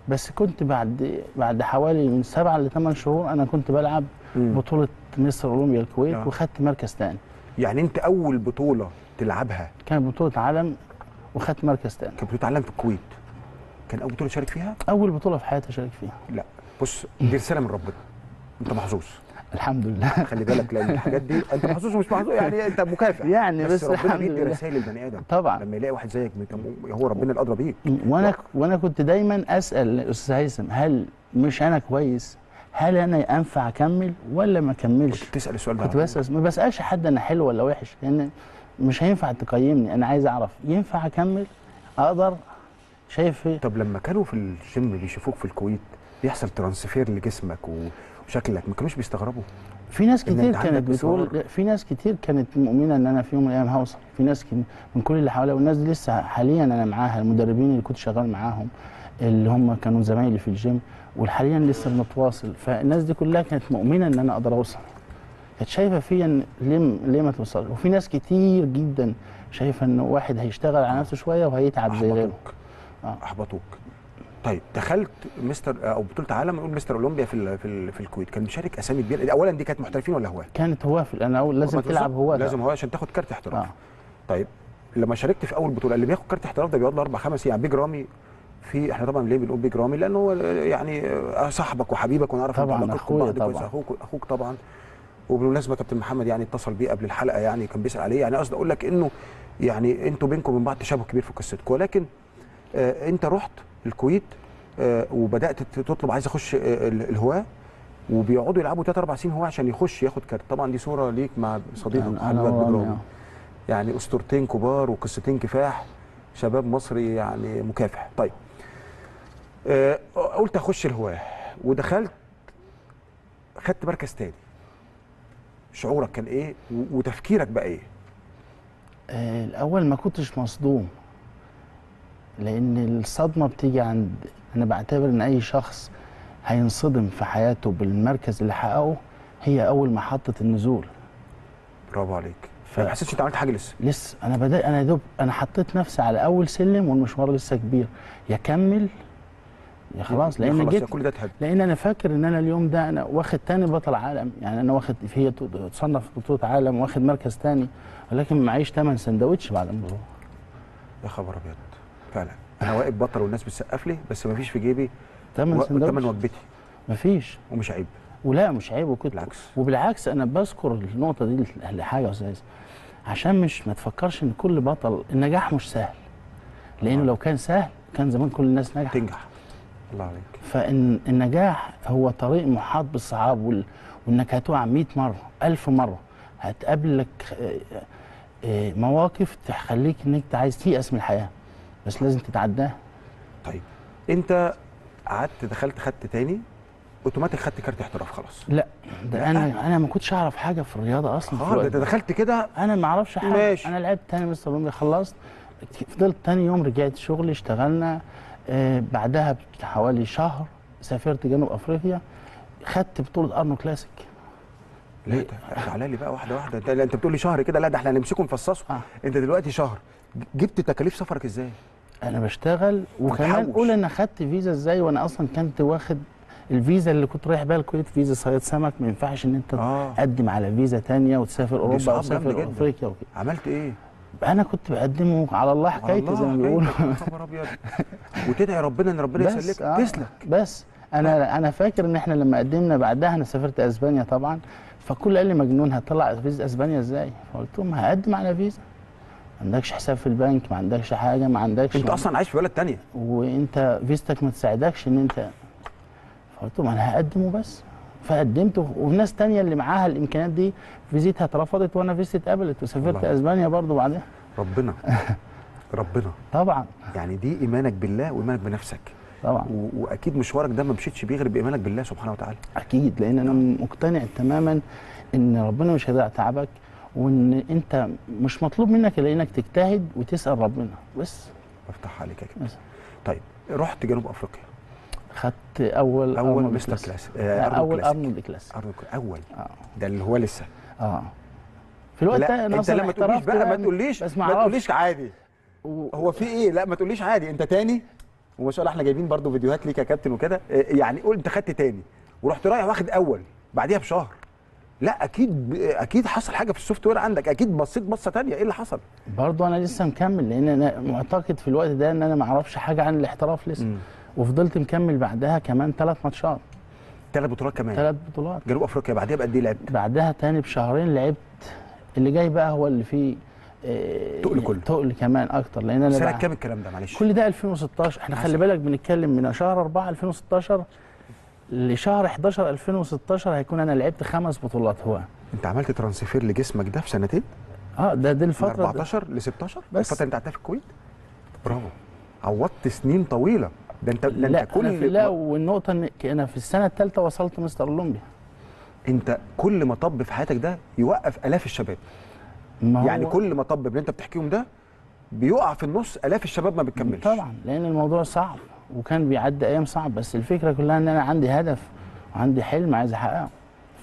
بس كنت بعد بعد حوالي من سبعة لثمان شهور أنا كنت بلعب مم. بطولة مصر أولمبيا الكويت آه. وخدت مركز ثاني يعني أنت أول بطولة تلعبها كانت بطولة عالم وخدت مركز ثاني كانت بتتعلم في الكويت. كان أول بطولة تشارك فيها؟ أول بطولة في حياتي أشارك فيها. لا. بص دي رسالة من ربنا. أنت محظوظ. الحمد لله. خلي بالك لأن الحاجات دي أنت محظوظ ومش محظوظ يعني أنت مكافح. يعني بس, بس ربنا الحمد بيدي لله. رسائل للبني آدم. طبعا. لما يلاقي واحد زيك هو ربنا الأدرى بيك. وأنا وأنا كنت دايما أسأل أستاذ هيثم هل مش أنا كويس؟ هل أنا أنفع أكمل ولا ما أكملش؟ كنت تسأل السؤال ده. كنت. بسال ما بسألش حد أنا حلو ولا وحش لأن مش هينفع تقيمني. أنا عايز أعرف ينفع أكمل؟ أقدر؟ شايف إيه؟ طب لما كانوا في الجيم بيشوفوك في الكويت بيحصل transfer لجسمك و- وشكلك ما كانوش بيستغربوا. في ناس كتير كانت بتقول في ناس كتير كانت مؤمنة إن أنا في يوم من الأيام هوصل. في ناس من كل اللي حواليا والناس دي لسه حاليا أنا معاها المدربين اللي كنت شغال معاهم اللي هم كانوا زمايلي في الجيم وحاليا لسه بنتواصل فالناس دي كلها كانت مؤمنة إن أنا أقدر أوصل. كانت شايفة فيا ليه ليه ما توصلش وفي ناس كتير جدا شايفة إن واحد هيشتغل على نفسه شوية وهيتعب زي غيره. آه. أحبطوك. طيب دخلت مستر أو بطولة عالم نقول مستر أولمبيا في في, في الكويت. كان مشارك أسامي كبيرة. اولا دي كانت محترفين ولا هواة؟ كانت هواة في أنا اول لازم تلعب هواة. لازم هواة عشان تاخد كارت احتراف. آه. طيب لما شاركت في أول بطولة اللي بياخد كارت احتراف ده بيقعد له أربع خمس يعني بيج رامي. في إحنا طبعا ليه بنقول بيج رامي؟ لأنه يعني آه، صاحبك وحبيبك ونعرف طبعاً، كويس. طبعاً. أخوك أخوك طبعا. وبالمناسبة كابتن محمد يعني اتصل بيه قبل الحلقة يعني كان بيسأل عليه. يعني قصدي أقول لك إنه يعني أنتوا بينكم وبين بعض تشابه كبير في قصتكم. ولكن آه أنت رحت الكويت آه وبدأت تطلب عايز أخش آه ال- الهواة. وبيقعدوا يلعبوا ثلاث أربع سنين هو عشان يخش ياخد كارت. طبعا دي صورة ليك مع صديقك أنا- محمد بجرامي آه. يعني أسطورتين كبار وقصتين كفاح. شباب مصري يعني مكافح. طيب. قلت أخش الهواة. ودخلت خدت مركز تاني. شعورك كان إيه؟ وتفكيرك بقى إيه؟ آه، الأول ما كنتش مصدوم. لأن الصدمة بتيجي عند أنا بعتبر إن أي شخص هينصدم في حياته بالمركز اللي حققه هي أول محطه النزول. برافو عليك. ف- ما حسيتش أنت عملت حاجة لسه؟ لسه. أنا بدأ أنا دوب أنا حطيت نفسي على أول سلم والمشوار لسه كبير. يا كمل يا خلاص لأن خلاص جيت كل ده لأن أنا فاكر إن أنا اليوم ده أنا واخد تاني بطل عالم. يعني أنا واخد هي تصنف بطولة عالم واخد مركز تاني ولكن معيش ثمن سندوتش بعد البطوله يا خبر أبيض. فعلا. أنا واقف بطل والناس بتسقف لي بس ما فيش في جيبي ثمن سندوتش. وجبتي. مفيش. ومش عيب. ولا مش عيب وكنت بالعكس. وبالعكس أنا بذكر النقطة دي لحاجة يا أستاذ. عشان مش ما تفكرش إن كل بطل النجاح مش سهل. لأنه لو كان سهل كان زمان كل الناس نجحت. تنجح. الله عليك. فإن النجاح هو طريق محاط بالصعاب وال... وإنك هتقع 100 مرة 1000 مرة. هتقابلك آه، آه، مواقف تخليك أنت عايز تيأس من الحياة. بس لازم تتعداها طيب انت قعدت دخلت خدت تاني اوتوماتيك خدت كارت احتراف خلاص. لا ده أنا أنا ما كنتش أعرف حاجة في الرياضة أصلا في آه ده انت. دخلت كده؟ أنا ما أعرفش حاجة. ماشي. أنا لعبت تاني مستر أولمبيا خلصت. فضلت تاني يوم رجعت شغلي اشتغلنا. آه بعدها بحوالي شهر سافرت جنوب أفريقيا. خدت بطولة أرنو كلاسيك. لا ده- تعالى لي بقى واحدة واحدة. انت انت بتقول لي شهر كده؟ لا ده إحنا هنمسكه نفصصه. آه. انت دلوقتي شهر. جبت تكاليف سفرك إزاي؟ أنا بشتغل وكمان. قول أنا خدت فيزا إزاي وأنا أصلا كنت واخد الفيزا اللي كنت رايح بيها الكويت فيزا صياد سمك ما ينفعش إن أنت آه. تقدم على فيزا تانية وتسافر أوروبا جامدة جدا. أفريقيا وكده عملت إيه؟ أنا كنت بقدمه على الله حكايتي زي ما بيقولوا خبر أبيض وتدعي ربنا إن ربنا بس يسلك آه تسلك بس أنا أنا فاكر إن إحنا لما قدمنا بعدها أنا سافرت أسبانيا طبعا فكل قال لي مجنون هتطلع فيزا أسبانيا إزاي؟ فقلت لهم هقدم على فيزا عندكش حساب في البنك ما عندكش حاجة ما عندكش انت أصلا عايش في بلد تانية. وانت فيزتك ما تساعدكش ان انت فقلت لهم أنا هقدمه بس. فقدمت وناس تانية اللي معاها الامكانيات دي فيزيتها اترفضت وأنا فيزتي اتقبلت وسافرت. أسبانيا برضو بعدها. ربنا. ربنا. طبعا. يعني دي إيمانك بالله وإيمانك بنفسك. طبعا. وأكيد مشوارك ده ما مشيتش بيه غير بإيمانك بالله سبحانه وتعالى. أكيد لأن أنا مقتنع تماما إن ربنا مش هيضيع تعبك. وإن أنت مش مطلوب منك إلا إنك تجتهد وتسأل ربنا. بس. بفتح عليك يا كابتن. طيب رحت جنوب أفريقيا. خدت أول أول مستر كلاس. لا، أرنولد أول. أرنولد كلاس. أول. آه. ده اللي هو لسه. آه. في الوقت ده أنا انت لما تقوليش بقى ما يعني، تقوليش ما تقوليش عادي. و- هو في إيه؟ لا ما تقوليش عادي. أنت تاني؟ وما شاء الله إحنا جايبين برضو فيديوهات ليك يا كابتن وكده. إيه، يعني قول أنت خدت تاني. ورحت رايح واخد أول بعديها بشهر. لا أكيد أكيد حصل حاجة في ال software عندك. أكيد بصيت بصة تانية. إيه اللي حصل؟ برضه أنا لسه مكمل لأن أنا معتقد في الوقت ده إن أنا ما أعرفش حاجة عن الاحتراف لسه. وفضلت مكمل بعدها كمان ثلاث ماتشات. ثلاث بطولات كمان؟ ثلاث بطولات. جنوب أفريقيا بعديها بقد إيه لعبت؟ بعدها تاني بشهرين لعبت. اللي جاي بقى هو اللي فيه آه، تقل كله. تقل كمان أكتر لأن أنا سنة كام الكلام ده؟ معلش. كل ده 2016 إحنا خلي بالك بنتكلم من شهر 4 2016 لشهر 11 2016 هيكون أنا لعبت خمس بطولات هو. أنت عملت transfer لجسمك ده في سنتين؟ آه ده دي من الفترة دي. 14 ل 16 بس. الفترة اللي أنت قعدتها في الكويت؟ برافو. عوضت سنين طويلة. ده انت ده لا انت كل أنا في لا والنقطة ان أنا في السنة الثالثه وصلت مستر أولمبيا. أنت كل مطب في حياتك ده يوقف آلاف الشباب. ما يعني هو- كل مطب اللي أنت بتحكيهم ده بيقع في النص آلاف الشباب ما بتكملش. طبعا لأن الموضوع صعب. وكان بيعدي أيام صعب بس الفكرة كلها إن أنا عندي هدف وعندي حلم عايز أحققه.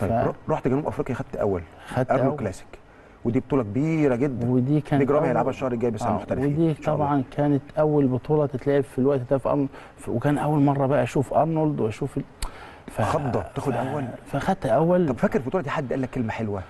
طيب ف- ر- رحت جنوب أفريقيا خدت أول. خدت ارنولد أول. كلاسيك. ودي بطولة كبيرة جدا. ودي كانت دي أول- هيلعبها الشهر الجاي بس آه، محترفين ودي. طبعا كانت أول بطولة تتلعب في الوقت ده في أرن... وكان أول مرة بقى أشوف أرنولد وأشوف ال... ف... خضة، تاخد ف... أول. فخدت أول. طب فاكر البطولة دي؟ حد قال لك كلمة حلوة؟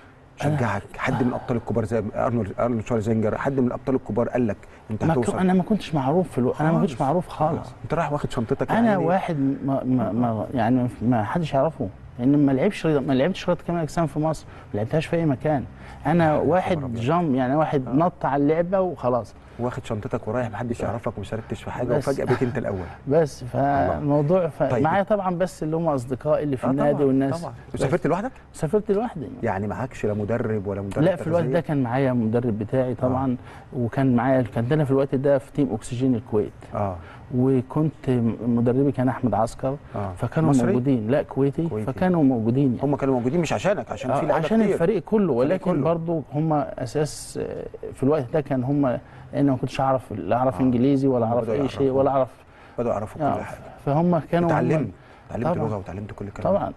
شجعك حد من الابطال الكبار زي ارنولد أرنولد شوارزنجر حد من الابطال الكبار قال لك أنت. هتوصل أنا ما كنتش معروف في ألو... أنا ما كنتش. معروف خالص أنت رايح واخد شنطتك أنا واحد ما, ما, ما يعني ما حدش يعرفه لأن ما لعبش ما لعبتش رياضة كمال أجسام في مصر ما لعبتهاش في أي مكان أنا واحد. جام يعني واحد نط على اللعبة وخلاص واخد شنطتك ورايح محدش يعرفك شاركتش في حاجة. وفجأة بقيت انت الأول بس فالموضوع ف... طيب. معايا طبعا بس اللي هم أصدقائي اللي في آه النادي طبعاً، والناس طبعا. وسافرت لوحدك سافرت لوحدي يعني معكش لا مدرب ولا مدرب لا في الوقت ده؟ كان معايا مدرب بتاعي طبعا وكان معايا كان أنا في الوقت ده في تيم أكسجين الكويت آه وكنت مدربي كان أحمد عسكر آه فكانوا مصري؟ موجودين لا كويتي, كويتي. فكانوا موجودين يعني هم كانوا موجودين مش عشانك عشان في آه، لعيبة عشان كتير. الفريق كله ولكن. برضو هم أساس آه، في الوقت ده كان هم أنا ما كنتش أعرف لا أعرف آه. إنجليزي ولا أعرف أي شيء. ولا أعرف. بدأوا يعرفوا آه، كل حاجة. فهم كانوا اتعلمت. اتعلمت. لغة وتعلمت كل الكلام طبعا.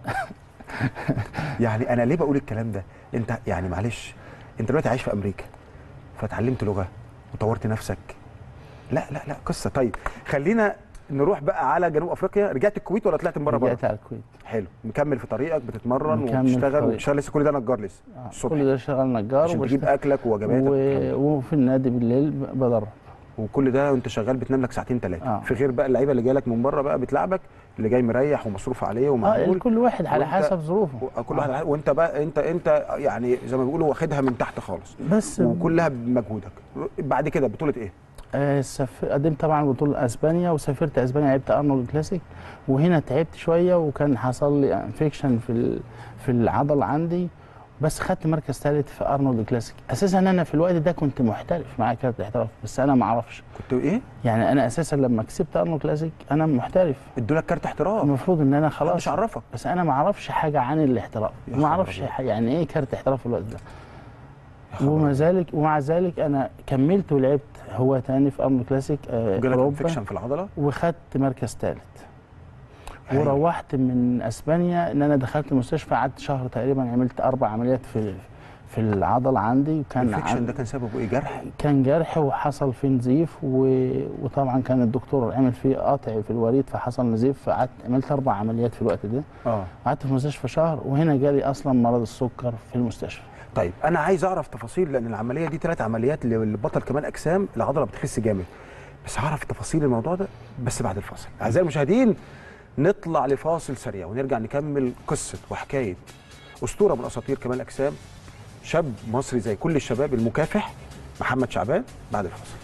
يعني أنا ليه بقول الكلام ده؟ أنت يعني معلش أنت دلوقتي عايش في أمريكا فتعلمت لغة وطورت نفسك. لا لا لا قصة. طيب خلينا نروح بقى على جنوب أفريقيا. رجعت الكويت ولا طلعت من بره بره؟ رجعت على الكويت. حلو. مكمل في طريقك بتتمرن وبتشتغل. وبتشتغل. لسه كل ده نجار لسه. آه، الصبح كل ده شغال نجار عشان تجيب وبشتغل- أكلك ووجباتك و... وفي النادي بالليل بدرب وكل ده وانت شغال بتنام لك ساعتين ثلاثة آه. في غير بقى اللعيبة اللي جاية لك من بره بقى بتلعبك اللي جاي مريح ومصروف عليه آه ومعمول كل واحد على حسب ظروفه. كل واحد على- وانت بقى انت انت يعني زي ما بيقولوا واخدها من تحت خالص. بس وكلها بمجهودك. بعد كده بطولة إيه؟ آه، سف... قدمت طبعا بطولة أسبانيا وسافرت أسبانيا لعبت أرنولد كلاسيك وهنا تعبت شوية وكان حصل لي infection في ال... في العضله عندي بس خدت مركز ثالث في أرنولد كلاسيك. أساسا أنا في الوقت ده كنت محترف معايا كارت احتراف بس أنا ما أعرفش. كنت إيه؟ يعني أنا أساسا لما كسبت أرنولد كلاسيك أنا محترف. ادوا لك كارت احتراف. المفروض إن أنا مش خلاص عرفك. بس أنا ما أعرفش حاجة عن الاحتراف. ما أعرفش يعني إيه كارت احتراف في الوقت ده؟ أبيض. ذلك ومع ذلك أنا كملت ولعبت هو تاني في ارنولد كلاسيك آه، أوروبا. infection في العضلة؟ وخدت مركز ثالث. وروحت من أسبانيا إن أنا دخلت المستشفى قعدت شهر تقريبا عملت أربع عمليات في في العضلة عندي وكان ال infection عن- ده كان سببه إيه؟ جرح؟ كان جرح وحصل فيه نزيف و... وطبعا كان الدكتور عمل فيه قطع في الوريد فحصل نزيف فقعدت عملت أربع عمليات في الوقت ده. آه. قعدت في المستشفى شهر وهنا جالي أصلا مرض السكر في المستشفى. طيب أنا عايز أعرف تفاصيل لأن العملية دي ثلاث عمليات للبطل كمال أجسام العضلة بتخس جامد. بس هعرف تفاصيل الموضوع ده بس بعد الفاصل. أعزائي المشاهدين نطلع لفاصل سريع ونرجع نكمل قصة وحكاية أسطورة من أساطير كمال أجسام شاب مصري زي كل الشباب المكافح محمد شعبان بعد الفاصل.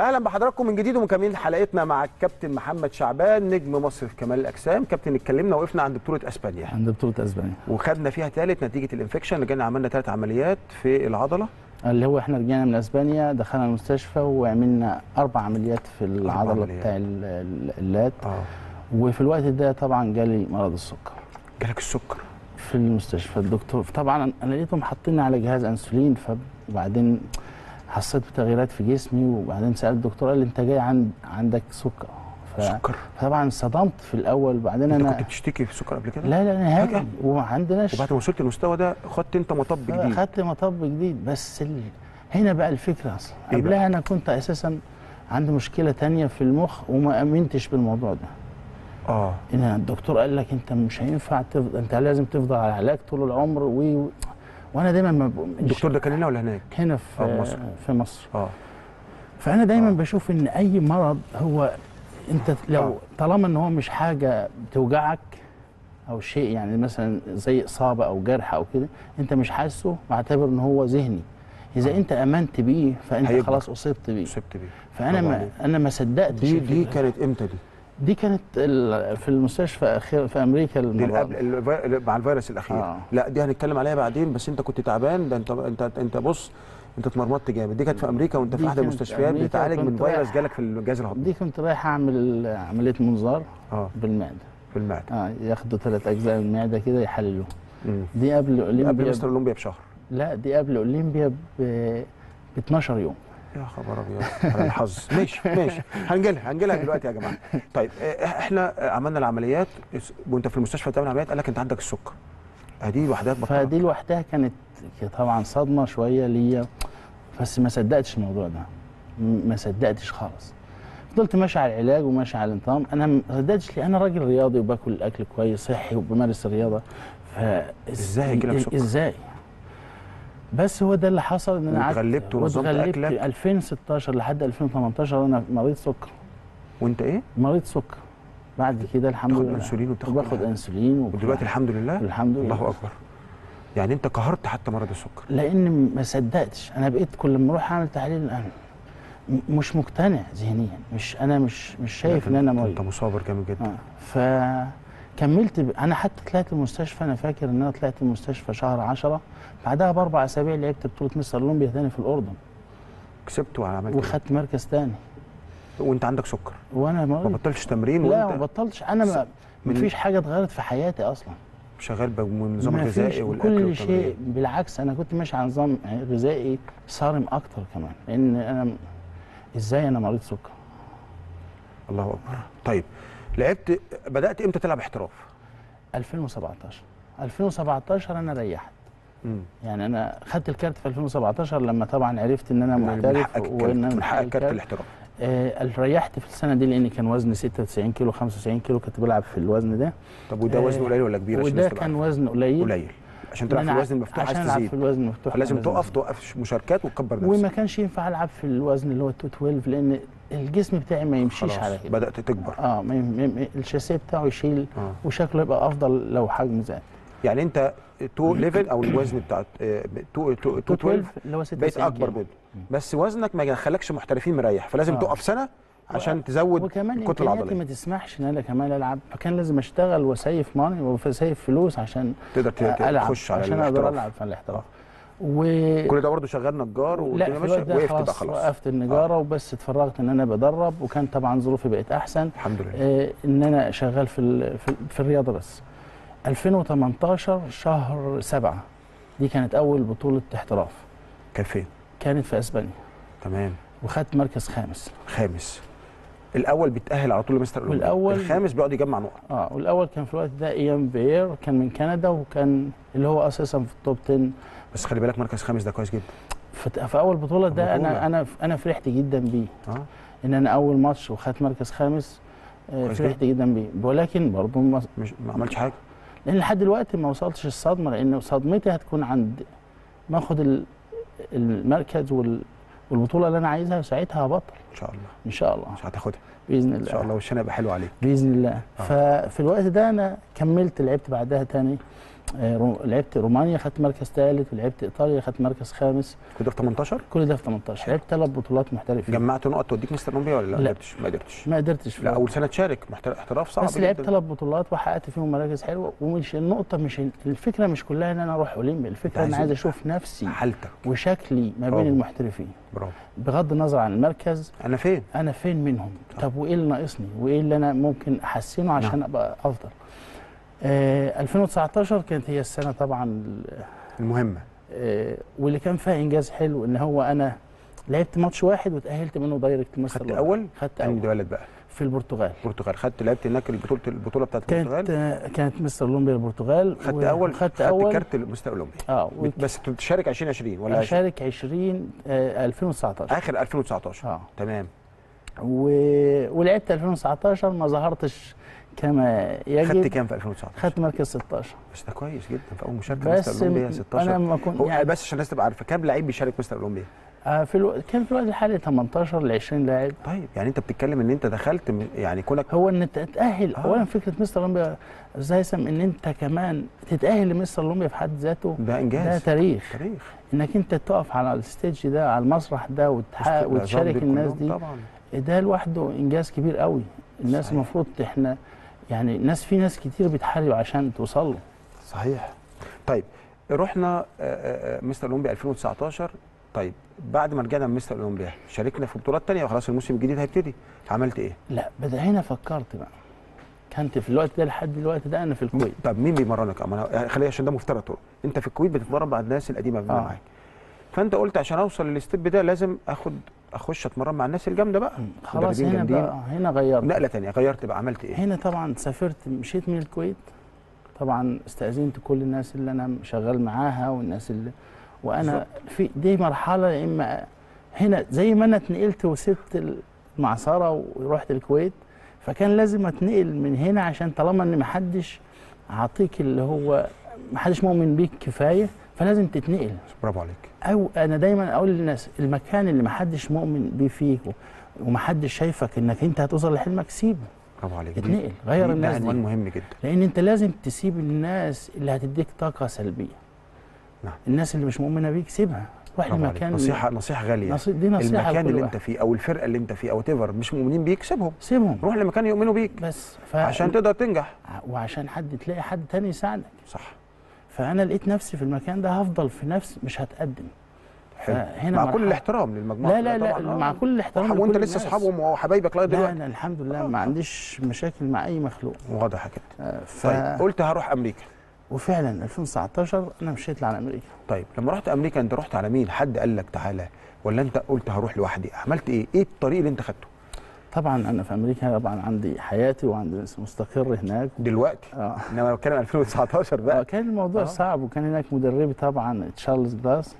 أهلا بحضراتكم من جديد ومكملين حلقتنا مع الكابتن محمد شعبان نجم مصر في كمال الأجسام. كابتن اتكلمنا وقفنا عند بطولة أسبانيا. عند بطولة أسبانيا. وخدنا فيها ثالث نتيجة الإنفكشن رجعنا عملنا ثلاث عمليات في العضلة. اللي هو إحنا رجعنا من أسبانيا دخلنا المستشفى وعملنا أربع عمليات في العضلة. بتاع ال- ال- اللات. آه. وفي الوقت ده طبعا جالي مرض السكر. جالك السكر. في المستشفى الدكتور. طبعا أنا لقيتهم حاطيني على جهاز أنسولين فبعدين حسيت بتغييرات في جسمي وبعدين سألت الدكتور قال لي أنت جاي عند عندك سكر. ف... سكر؟ فطبعا صدمت في الأول بعدين أنت أنا كنت بتشتكي في السكر قبل كده؟ لا لا نهائي؟ وما عندناش وبعد ما وصلت للمستوى ده خدت أنت مطب جديد؟ اخدت مطب جديد. بس ال... هنا بقى الفكرة أصلا. إيه بقى؟ قبلها أنا كنت أساسا عندي مشكلة تانية في المخ وما آمنتش بالموضوع ده. آه. إن الدكتور قال لك أنت مش هينفع تفضل أنت لازم تفضل على علاج طول العمر و... وأنا دايما ما الدكتور ده كان هنا ولا هناك هنا آه، في مصر. في مصر آه فأنا دايما آه. بشوف إن أي مرض هو أنت لو آه. طالما إن هو مش حاجة بتوجعك أو شيء يعني مثلا زي إصابة أو جرح أو كده أنت مش حاسه بعتبر إن هو ذهني إذا آه. أنت أمنت بيه فأنت هيكبر. خلاص أصبت بيه أصبت بيه فأنا ما. أنا ما صدقتش دي دي. كانت إمتى دي؟ دي كانت في المستشفى أخير في أمريكا قبل مع الفيروس الأخير. آه. لا دي هنتكلم عليها بعدين بس أنت كنت تعبان ده أنت أنت أنت بص أنت اتمرمطت جامد. دي كانت في أمريكا وأنت في أحد المستشفيات بتعالج من فيروس جالك في الجهاز الهضمي. دي كنت رايح أعمل عملية منظار آه. بالمعدة. في المعده آه ياخدوا ثلاث أجزاء من المعدة كده يحللوه. مم. دي قبل قبل اولمبيا مستر أولمبيا بشهر. لا دي قبل اولمبيا ب 12 يوم. يا خبر أبيض على الحظ. ماشي ماشي. هنجيلها هنجيلها دلوقتي يا جماعة. طيب آه، إحنا آه، عملنا العمليات وأنت في المستشفى بتعمل عمليات قال لك أنت عندك السكر. دي لوحدها. فدي لوحدها كانت طبعا صدمة شوية ليا. بس ما صدقتش الموضوع ده. ما صدقتش خالص. فضلت ماشي على العلاج وماشي على النظام. أنا ما صدقتش لي أنا راجل رياضي وباكل أكل كويس صحي وبمارس الرياضة. ف إزاي يجيلك سكر؟ إزاي؟ بس هو ده اللي حصل إن أنا قعدت- واتغلبت ونظمت أكلك؟ 2016 لحد 2018 أنا مريض سكر. وأنت إيه؟ مريض سكر. بعد كده الحمد لله. إنسولين وبتاخد باخد حاجة. إنسولين ودلوقتي. الحمد لله؟ الحمد لله. الله أكبر. يعني أنت قهرت حتى مرض السكر. لأن ما صدقتش. أنا بقيت كل ما أروح أعمل تحليل أنا مش مقتنع ذهنيا. مش أنا مش مش شايف إن أنا أنت مريض. مصابر جامد جدا. آه. فكملت ب... أنا حتى طلعت المستشفى. أنا فاكر إن أنا طلعت المستشفى شهر 10 بعدها بأربع أسابيع لعبت بطولة مستر أولمبيا تاني في الأردن. كسبت وعملت؟ وخدت مركز تاني. وأنت عندك سكر. وأنا ما بطلتش تمرين لا ما وانت بطلتش. أنا ما من- مفيش حاجة اتغيرت في حياتي أصلا. شغال فيش الغذائي والأكل كل. شيء. بالعكس أنا كنت ماشي على نظام غذائي صارم أكتر كمان لأن أنا إزاي أنا مريض سكر؟ الله أكبر. طيب لعبت بدأت إمتى تلعب احتراف؟ 2017 2017 أنا ريحت. امم يعني أنا خدت الكارت في 2017 لما طبعا عرفت إن أنا محترف وإن أنا محقق كارت. الاحتراف. آه ريحت في السنة دي لأن كان وزني 96 كيلو 95 كيلو كنت بلعب في الوزن ده. طب وده آه، وزن قليل ولا كبير عشان وده كان؟ وزن قليل. قليل. عشان تلعب في الوزن المفتوح عشان عايز ألعب في تزيد الوزن المفتوح لازم تقف توقف مشاركات وتكبر وما نفسك. كانش ينفع ألعب في الوزن اللي هو 212 لأن الجسم بتاعي ما يمشيش على كده. بدأت تكبر. آه الشاسيه بتاعه يشيل آه. وشكله يبقى أفضل لو حجمه زاد. يعني أنت 2 ليفل أو الوزن بتاع 2 212 212 اللي هو 96 بقيت أكبر. منه. بس وزنك ما يخلكش محترفين مريح فلازم آه. تقف سنة عشان تزود وكمان الكتلة العضلية. ما تسمحش إن أنا كمان ألعب فكان لازم أشتغل وأسيف ماني وأسيف فلوس عشان تقدر تخش على عشان أقدر ألعب في الاحتراف. آه. و كل ده برضه شغال نجار والدنيا ماشيه وقفت بقى خلاص وقفت النجارة وبس اتفرغت إن أنا بدرب وكان طبعا ظروفي بقت أحسن. الحمد لله. آه، إن أنا شغال في ال- في, في الرياضة بس. 2018 شهر سبعة. دي كانت أول بطولة احتراف. كان فين؟ كانت في أسبانيا. تمام. وخدت مركز خامس. خامس. الأول بيتأهل على طول لمستر أولمبيا. والأول- الخامس بيقعد يجمع نقط. آه والأول كان في الوقت ده إيان فالير كان من كندا وكان اللي هو أساسا في ال top 10 بس خلي بالك مركز خامس ده كويس جدا. في, في أول بطولة ده بطولة. أنا أنا أنا فرحت جدا بيه. آه. إن أنا أول ماتش وخدت مركز خامس آه، فرحت جدا بيه. ولكن برضه ما مش ما عملتش حاجة. لأن لحد دلوقتي ما وصلتش الصدمة لأن صدمتي هتكون عند ما أخد ال- المركز وال والبطولة اللي أنا عايزها وساعتها هبطل. إن شاء الله. إن شاء الله. مش هتاخدها. بإذن إن شاء الله الله يبقى حلو عليك. بإذن الله. آه. ففي الوقت ده أنا كملت لعبت بعدها تاني. لعبت رومانيا خدت مركز ثالث ولعبت إيطاليا خدت مركز خامس. كنت في 18 كل ده في 18 لعبت ثلاث بطولات محترفين. جمعت نقط توديك مستر اولمبيا ولا لا؟ لا. ما قدرتش ما قدرتش. ما قدرتش. لا. أول سنة تشارك. احتراف صعب بس لعبت ثلاث بطولات وحققت فيهم مراكز حلوة. ومش النقطة مش الفكرة مش كلها إن أنا أروح اولمبي الفكرة أنا عايز أشوف نفسي حالتك. وشكلي ما بين. المحترفين. برافو. بغض النظر عن المركز أنا فين؟ أنا فين منهم؟ طب وإيه اللي ناقصني؟ وإيه اللي أنا ممكن أحسنه عشان نعم. أبقى أفضل؟ آه 2019 كانت هي السنة طبعا ال- المهمة. آه واللي كان فيها إنجاز حلو إن هو أنا لعبت ماتش واحد وتأهلت منه دايركت مستر خدت. اول خدت اول بلد بقى. في البرتغال. البرتغال خدت لعبت هناك البطولة البطولة بتاعت البرتغال؟ كانت آه كانت مستر اولمبيا البرتغال. خدت أول خدت أول. كارت مستر اولمبيا آه بس تشارك 2020 ولا 20 أشارك 20 آه 2019 آخر 2019 آه. تمام. و... ولعبت 2019 ما ظهرتش كما يجب خدت كام في 2019 خدت مركز 16 بس ده كويس جدا. في اول مشاركه مستر أولمبيا م- 16 أنا ما كنت يعني بس عشان الناس تبقى عارفة كام لعيب بيشارك مستر أولمبيا؟ آه في ألو... كان في الوقت الحالي 18 ل 20 لاعب. طيب يعني أنت بتتكلم إن أنت دخلت يعني كونك هو إن أنت تتاهل آه. اولا فكرة مستر أولمبيا أستاذ هيثم إن أنت كمان تتأهل لمستر أولمبيا في حد ذاته؟ ده ده انجاز تاريخ. تاريخ. إنك أنت تقف على ال stage ده على المسرح ده وتحقق وتشارك الناس دي. طبعا. ده لوحده إنجاز كبير قوي. الناس. المفروض إحنا يعني ناس في ناس كتير بتحارب عشان توصل له. صحيح. طيب رحنا آه، آه، آه، مستر أولمبيا 2019 طيب بعد ما رجعنا من مستر أولمبيا شاركنا في بطولات تانية وخلاص الموسم الجديد هيبتدي. عملت إيه؟ لا بدا هنا فكرت بقى. كنت في الوقت ده لحد الوقت ده أنا في الكويت. طب مين بيمرنك؟ خلينا عشان ده مفترض طرق. أنت في الكويت بتتمرن مع الناس القديمة آه. معاك. فأنت قلت عشان أوصل للستيب ده لازم آخد أخش أتمرن مع الناس الجامدة بقى. خلاص هنا جامدين. بقى هنا غيرت. نقلة تانية غيرت بقى عملت إيه؟ هنا طبعا سافرت مشيت من الكويت. طبعا استأذنت كل الناس اللي أنا شغال معاها والناس اللي وأنا في دي مرحلة يا إما هنا زي ما أنا اتنقلت وسبت المعصره ورحت الكويت فكان لازم أتنقل من هنا عشان طالما إن محدش عاطيك اللي هو محدش مؤمن بيك كفاية فلازم تتنقل. برافو عليك. أو أنا دايما أقول للناس المكان اللي محدش مؤمن بيه فيك ومحدش شايفك إنك أنت هتوصل لحلمك سيبه. برافو عليك. اتنقل غير الناس ده دي. مهم جدا. لأن أنت لازم تسيب الناس اللي هتديك طاقة سلبية. نعم. الناس اللي مش مؤمنة بيك سيبها. روح. لمكان نصيحه نصيحة غالية. نصي... دي نصيحة المكان اللي. أنت فيه أو الفرقة اللي أنت فيه أو تيفر مش مؤمنين بيك سيبهم. سيبهم. روح لمكان يؤمنوا بيك. بس ف... عشان تقدر تنجح. وعشان حد تلاقي حد تاني يساعدك. صح. فأنا لقيت نفسي في المكان ده هفضل في نفس مش هتقدم. فهنا مع كل الاحترام للمجموعة لا لا لا طبعاً. مع آه. كل الاحترام وانت لسه. اصحابهم وحبايبك لغايه لا دلوقتي؟ أنا الحمد لله ما عنديش مشاكل مع أي مخلوق. واضح كده آه، ف... طيب قلت هروح أمريكا. وفعلا 2019 أنا مشيت على أمريكا. طيب لما رحت أمريكا أنت رحت على مين؟ حد قال لك تعالى ولا أنت قلت هروح لوحدي؟ عملت إيه؟ إيه الطريق اللي أنت خدته؟ طبعا أنا في أمريكا طبعا عندي حياتي وعندي مستقر هناك. دلوقتي؟ آه. إنما بتكلم 2019 آه، بقى. كان الموضوع آه. صعب وكان هناك مدربي طبعا تشارلز جلاس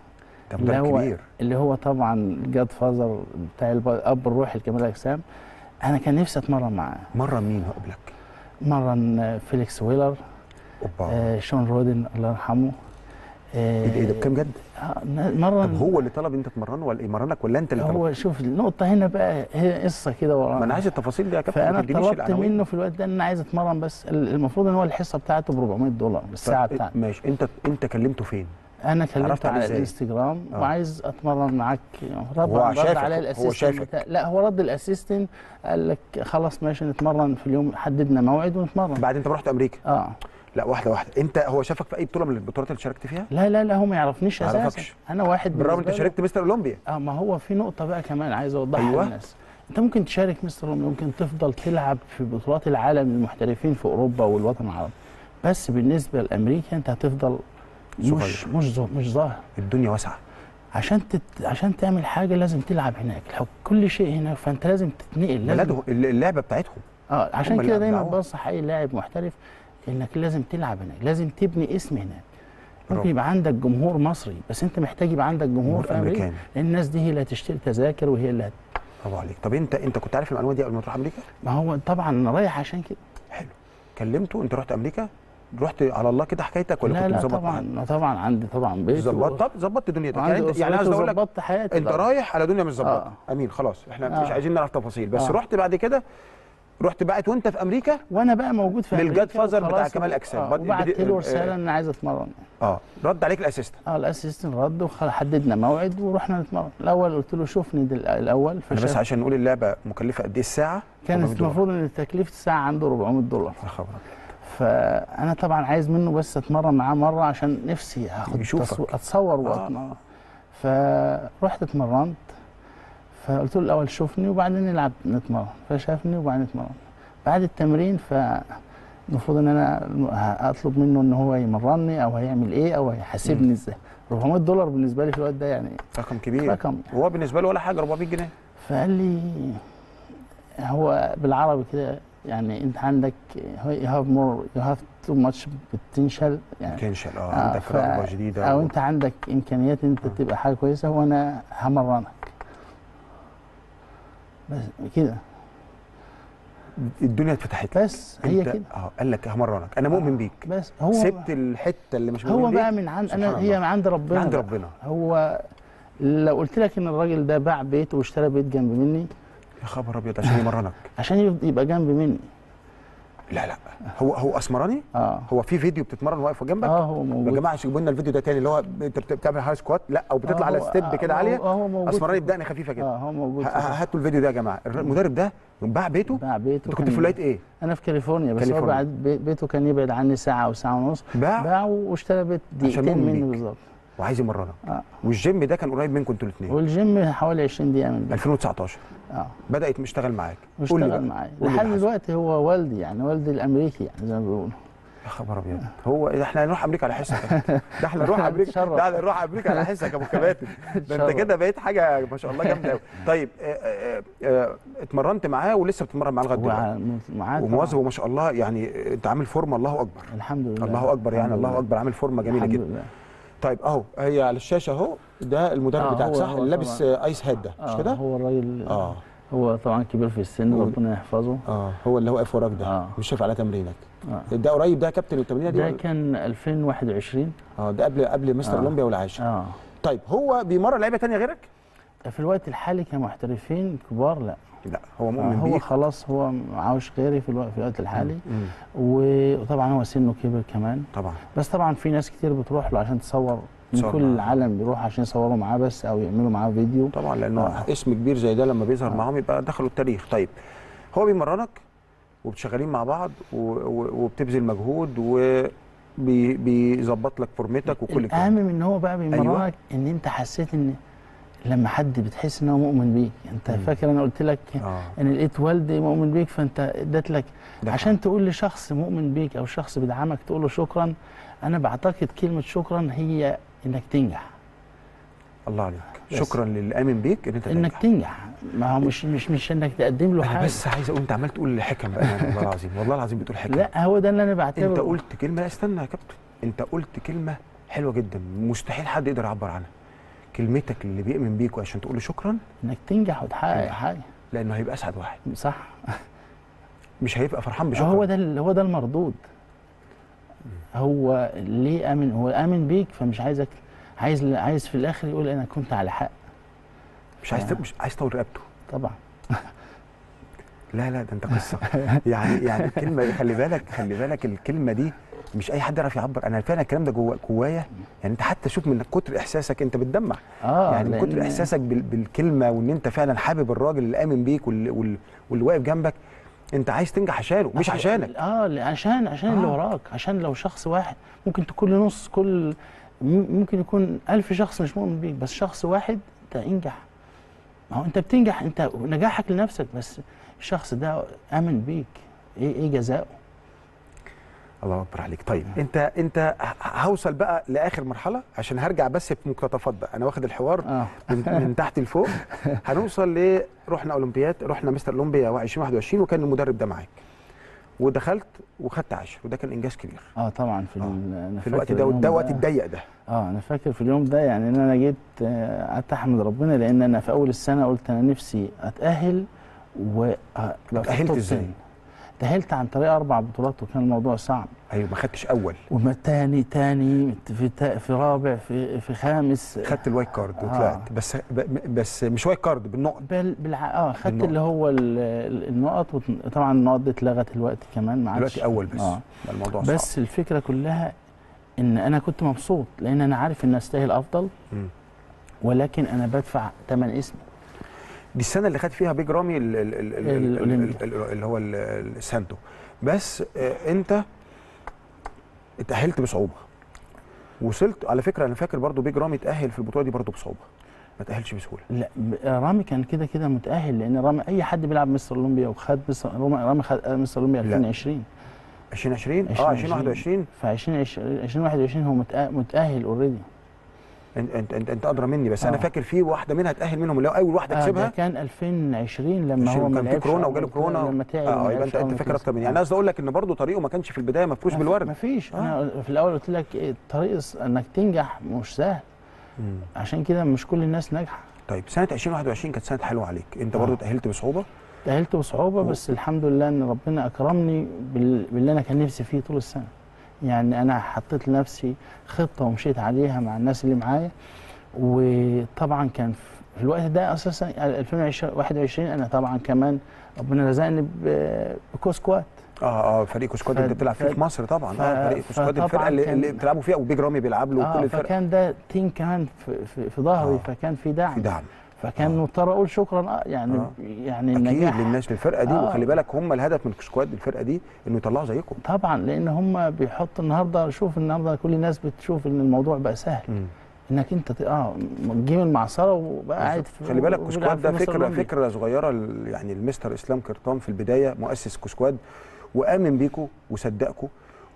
اللي هو كبير. اللي هو طبعا ال godfather بتاع الب- أب الروحي لكمال الأجسام. أنا كان نفسي أتمرن معاه. مرة مين قبلك؟ مرن فيليكس ويلر آه شون رودن الله يرحمه. آه إيه ده إيه ده بكام جد؟ آه، طب مرن هو اللي طلب انت تمرنه ولا يمرنك ولا انت اللي طلب هو شوف النقطة هنا بقى هي قصة كده ورا. ما أنا عايز التفاصيل دي يا كابتن فأنا طلبت. منه في الوقت ده إن أنا عايز أتمرن بس المفروض إن هو الحصة بتاعته ب 400 دولار بالساعة طب بتاعته ماشي. انت انت كلمته فين؟ أنا كلمته على؟ الإنستجرام آه. وعايز أتمرن معاك. هو رد عليا هو الأسيستنت لا هو رد الأسيستنت قال لك خلاص ماشي نتمرن في اليوم حددنا موعد ونتمرن. بعد انت رحت أمريكا؟ آه. لا واحدة واحدة. انت هو شافك في أي بطولة من البطولات اللي شاركت فيها؟ لا لا لا هو ما يعرفنيش ما أساسا. يعرفكش. أنا واحد بالرغم انت شاركت مستر اولمبيا آه ما هو في نقطة بقى كمان عايز أوضحها أيوة. للناس. أنت ممكن تشارك مستر أولمبيا، ممكن تفضل تلعب في بطولات العالم للمحترفين في أوروبا والوطن العربي. بس بالنسبة لأمريكا أنت هتفضل مش صغير. مش ظا- مش ظاهر. الدنيا واسعة. عشان تت... عشان تعمل حاجة لازم تلعب هناك. الحك... كل شيء هناك فأنت لازم تتنقل لازم بلدهم اللعبة بتاعتهم. آه عشان كده دايما. بنصح أي لاعب محترف إنك لازم تلعب هناك لازم تبني اسم هناك. ممكن يبقى عندك جمهور مصري بس أنت محتاج يبقى عندك جمهور لأن الناس دي هي اللي هتشتري تذاكر وهي اللي هت... برافو عليك. طب أنت أنت كنت عارف المعلومة دي قبل ما تروح أمريكا؟ ما هو طبعا أنا رايح عشان كده. حلو. كلمته أنت رحت أمريكا؟ رحت على الله كده حكايتك ولا لا كنت لا مظبط طبعا معاه؟ طبعا عندي طبعا بيت ظبطت؟ طب ظبطت دنيتك. يعني انت يعني عايز أقول لك حياتي أنت طبعاً. رايح على دنيا مش ظبطه آه. أمين خلاص إحنا آه. مش عايزين نعرف تفاصيل. بس آه. رحت بعد كده؟ رحت بقت وانت في أمريكا؟ وأنا بقى موجود في للجاد أمريكا father بتاع كمال أجسام. آه وبعت له آه، رسالة إن أنا عايز أتمرن. آه. رد عليك ال assistant آه ال assistant رد وحددنا موعد ورحنا نتمرن. الأول قلت له شوفني. الأول أنا بس فشاف عشان نقول اللعبة مكلفة قد إيه الساعة؟ 400 كانت. المفروض إن تكلفه الساعة عنده 400 دولار. يا خبر فأنا طبعا عايز منه بس أتمرن معاه مرة عشان نفسي هاخد. تصوير أتصور آه. وأتمرن. فرحت اتمرنت. فقلت له الأول شوفني وبعدين نلعب نتمرن فشافني وبعدين نتمرن. بعد التمرين فالمفروض إن أنا اطلب منه إن هو يمرني أو هيعمل إيه أو هيحاسبني إزاي. 400 دولار بالنسبة لي في الوقت ده يعني رقم كبير. رقم. هو بالنسبة له ولا حاجة 400 جنيه. فقال لي هو بالعربي كده يعني أنت عندك you have more you have too much potential يعني. آه آه، عندك ف- رغبه جديده أو أنت عندك إمكانيات أنت تبقى حاجة كويسة وأنا همرنك. بس كده. الدنيا اتفتحت. بس هي كده. آه قال لك همرنك أنا مؤمن بيك. بس هو سبت الحتة اللي مش مؤمن هو بقى من عند أنا هي. من عند ربنا من عند. ربنا. هو لو قلت لك إن الراجل ده باع بيته واشترى بيت جنب مني يا خبر أبيض عشان يمرنك. عشان يب- يبقى جنب مني. لا لا. هو هو أسمراني؟ آه. هو في فيديو بتتمرن واقف جنبك؟ آه هو يا موجود جماعة سيبوا لنا الفيديو ده تاني اللي هو انت بت- بتعمل hack squat لا أو بتطلع آه، على هو- step كده آه، عالية؟ هو- هو موجود. أسمراني في- بدقن خفيفة كده. آه هو موجود. هاتوا الفيديو ده يا جماعة. المدرب ده باع بيته؟ باع بيته انت كنت في ولايه إيه؟ أنا في كاليفورنيا بس هو كاليفورنيا. بعد بي- بيته كان يبعد عني ساعة أو ساعة ونص. باع؟ باعه واشترى بيت دقيقتين مني. بالظبط. وعايز يمرنك آه. والجيم ده كان قريب منكم أنتوا الاثنين. والجيم حوالي 20 دقيقة من بيتي 2019 آه. بدا يشتغل معاك. قول لي واشتغل بقى. معايا. لحد. دلوقتي هو والدي يعني والدي الأمريكي يعني زي ما بيقولوا. يا خبر أبيض. هو إحنا هنروح أمريكا على حسك. ده إحنا نروح أمريكا. ده إحنا نروح أمريكا على حسك يا أبو كباتن. ده أنت. كده بقيت حاجة ما شاء الله جامدة قوي طيب آه، آه، آه، اتمرنت معاه ولسه بتتمرن معاه لغاية دلوقتي؟ ومواظب. وما شاء الله. يعني انت عامل فورمة. الله أكبر. الحمد لله. الله أكبر يعني. الله لله. أكبر. عامل فورمة جميلة جدا. طيب اهو هي على الشاشة اهو ده المدرب آه، بتاعك صح؟ اللي لابس. آه، ايس هيد ده مش آه كده؟ هو الراجل آه. هو طبعا كبير في السن هو- ربنا يحفظه. آه هو اللي واقف وراك ده آه. مش شايف على تمرينك. آه. ده قريب ده كابتن التمرينة دي ده كان 2021 آه ده قبل قبل مستر آه. أولمبيا والعاشر. آه. طيب هو بيمرن لعيبة تانية غيرك؟ في الوقت الحالي كمحترفين كبار لا. لا هو آه مؤمن هو بيك خلاص هو معهوش غيري في الوقت, في الوقت الحالي مم. وطبعا هو سنه كبر كمان طبعا بس طبعا في ناس كتير بتروح له عشان تصور من كل معاه. العالم بيروح عشان يصوروا معاه بس أو يعملوا معاه فيديو طبعا لأنه آه. اسم كبير زي ده لما بيظهر آه. معاهم يبقى دخلوا التاريخ طيب هو بيمرنك وبتشغلين مع بعض و- و- وبتبذل مجهود وبيظبط لك فورمتك وكل الأهم كده من إن هو بقى بيمرنك أيوة. إن أنت حسيت إن لما حد بتحس ان هو مؤمن بيك. أنت مم. فاكر أنا قلت لك آه. إن لقيت والدي مؤمن بيك فأنت إديت لك. عشان تقول لشخص مؤمن بيك أو شخص بيدعمك تقول له شكرا أنا بعتقد كلمة شكرا هي إنك تنجح. الله عليك. بس. شكرا للي امن بيك إن أنت إنك تنجح. تنجح ما هو مش مش مش إنك تقدم له أنا حاجة. بس عايز أقول أنت عمال تقول حكم بقى يعني والله العظيم. والله العظيم بتقول حكم لا هو ده اللي أنا بعتبره. أنت قلت كلمة لا استنى يا كابتن. أنت قلت كلمة حلوة جدا مستحيل حد يقدر يعبر عنها. كلمتك اللي بيؤمن بيك وعشان تقول له شكرا؟ إنك تنجح وتحقق. حاجة. لأنه هيبقى أسعد واحد. صح. مش هيبقى فرحان بشكرا. هو ده هو ده المردود. هو ليه آمن؟ هو آمن بيك فمش عايزك عايز عايز في الآخر يقول أنا كنت على حق. مش عايز آه. مش عايز تطول رقبته. طبعا. لا لا ده أنت قصة. يعني يعني الكلمة خلي بالك خلي بالك الكلمة دي مش أي حد يعرف يعبر. أنا فعلا الكلام ده جوا جوايا. يعني أنت حتى شوف من كتر إحساسك أنت بتدمع. آه يعني من كتر إحساسك بال- بالكلمة وإن أنت فعلا حابب الراجل اللي آمن بيك واللي, واقف جنبك أنت عايز تنجح عشانه مش عشانك. آه عشان عشان اللي آه. وراك عشان لو شخص واحد ممكن تكون نص كل ممكن يكون ألف شخص مش مؤمن بيك بس شخص واحد انت انجح ما هو أنت بتنجح أنت نجاحك لنفسك بس الشخص ده آمن بيك. إيه إيه جزاؤه؟ الله أكبر عليك. طيب أنت أنت ه- هوصل بقى لآخر مرحلة؟ عشان هرجع بس في مقتطفات بقى. أنا واخد الحوار آه. من, من تحت لفوق. هنوصل ل رحنا أولمبياد رحنا مستر أولمبيا 2021 وكان المدرب ده معاك. ودخلت وخدت عشر وده كان إنجاز كبير. آه طبعا في آه. في الوقت ده ده وقت الضيق ده. آه أنا فاكر في اليوم ده يعني إن أنا جيت آه، قعدت أحمد ربنا لأن أنا في أول السنة قلت أنا نفسي أتأهل و آه، أبقى تأهلت عن طريق أربع بطولات وكان الموضوع صعب. أيوه ما خدتش أول. وما تاني تاني في تا في رابع في في خامس. خدت الوايت card آه. وطلعت. بس ب- بس مش wild card بالنقط. بال بالع... آه خدت بالنقط. اللي هو ال- ال- النقط وط- طبعا النقط دي اتلغت الوقت كمان ما دلوقتي أول بس. ده الموضوع صعب. بس الفكرة كلها إن أنا كنت مبسوط لأن أنا عارف إن أستاهل أفضل. مم. ولكن أنا بدفع ثمن اسمي دي السنة اللي خد فيها بيج رامي اللي هو ال- السانتو بس آه، انت اتأهلت بصعوبة. وصلت على فكرة أنا فاكر برضو بيج رامي اتأهل في البطولة دي برضو بصعوبة. ما اتأهلش بسهولة. لا ب- رامي كان كده كده متأهل لأن رامي أي حد بيلعب مستر أولمبيا وخد مستر رامي رامي خد مستر أولمبيا لا. 2020 2020 آه 2021 ف 2021 هو متأهل already انت انت انت, أنت أدرى مني بس أنا آه. فاكر في واحدة منها اتأهل منهم اللي هو أول واحدة آه كسبها كان 2020 لما هو كان في كورونا وجاله كورونا لما تعب آه يبقى أنت أنت فاكر. أكتر مني يعني أنا قصدي أقول لك إن برضو طريقه ما كانش في البداية مفروش بالورد ما فيش آه. أنا في الأول قلت لك الطريق إنك تنجح مش سهل مم. عشان كده مش كل الناس ناجحة طيب سنة 2021 كانت سنة حلوة عليك أنت برضو آه. اتاهلت بصعوبة تأهلت بصعوبة بس الحمد لله إن ربنا أكرمني بال- باللي أنا كان نفسي فيه طول السنة. يعني أنا حطيت لنفسي خطة ومشيت عليها مع الناس اللي معايا. وطبعا كان في الوقت ده أساسا 2021 أنا طبعا كمان ربنا رزقني ب- بكوسكواد آه آه فريق كوسكواد ف- انت بتلعب فيه في مصر طبعا. ف- آه فريق فطبعاً الفرقة اللي, كان- اللي بتلعبوا فيها وبيج رامي بيلعب له آه وكل الفرق. فكان ده team كمان في, في, في ظهري آه. فكان في دعم. في دعم. فكان آه. مضطر أقول شكرا آه يعني آه. يعني أكيد النجاح للناس للفرقه دي آه. وخلي بالك هم الهدف من كوسكواد الفرقة دي إنه يطلعوا زيكم طبعا لأن هم بيحطوا النهارده شوف النهارده كل الناس بتشوف إن الموضوع بقى سهل إنك أنت آه تجيب المعصره وبقى قاعد في- خلي بالك في ده فكرة. فكرة صغيرة يعني المستر إسلام كرطان في البداية مؤسس كوسكواد وآمن بيكو وصدقكو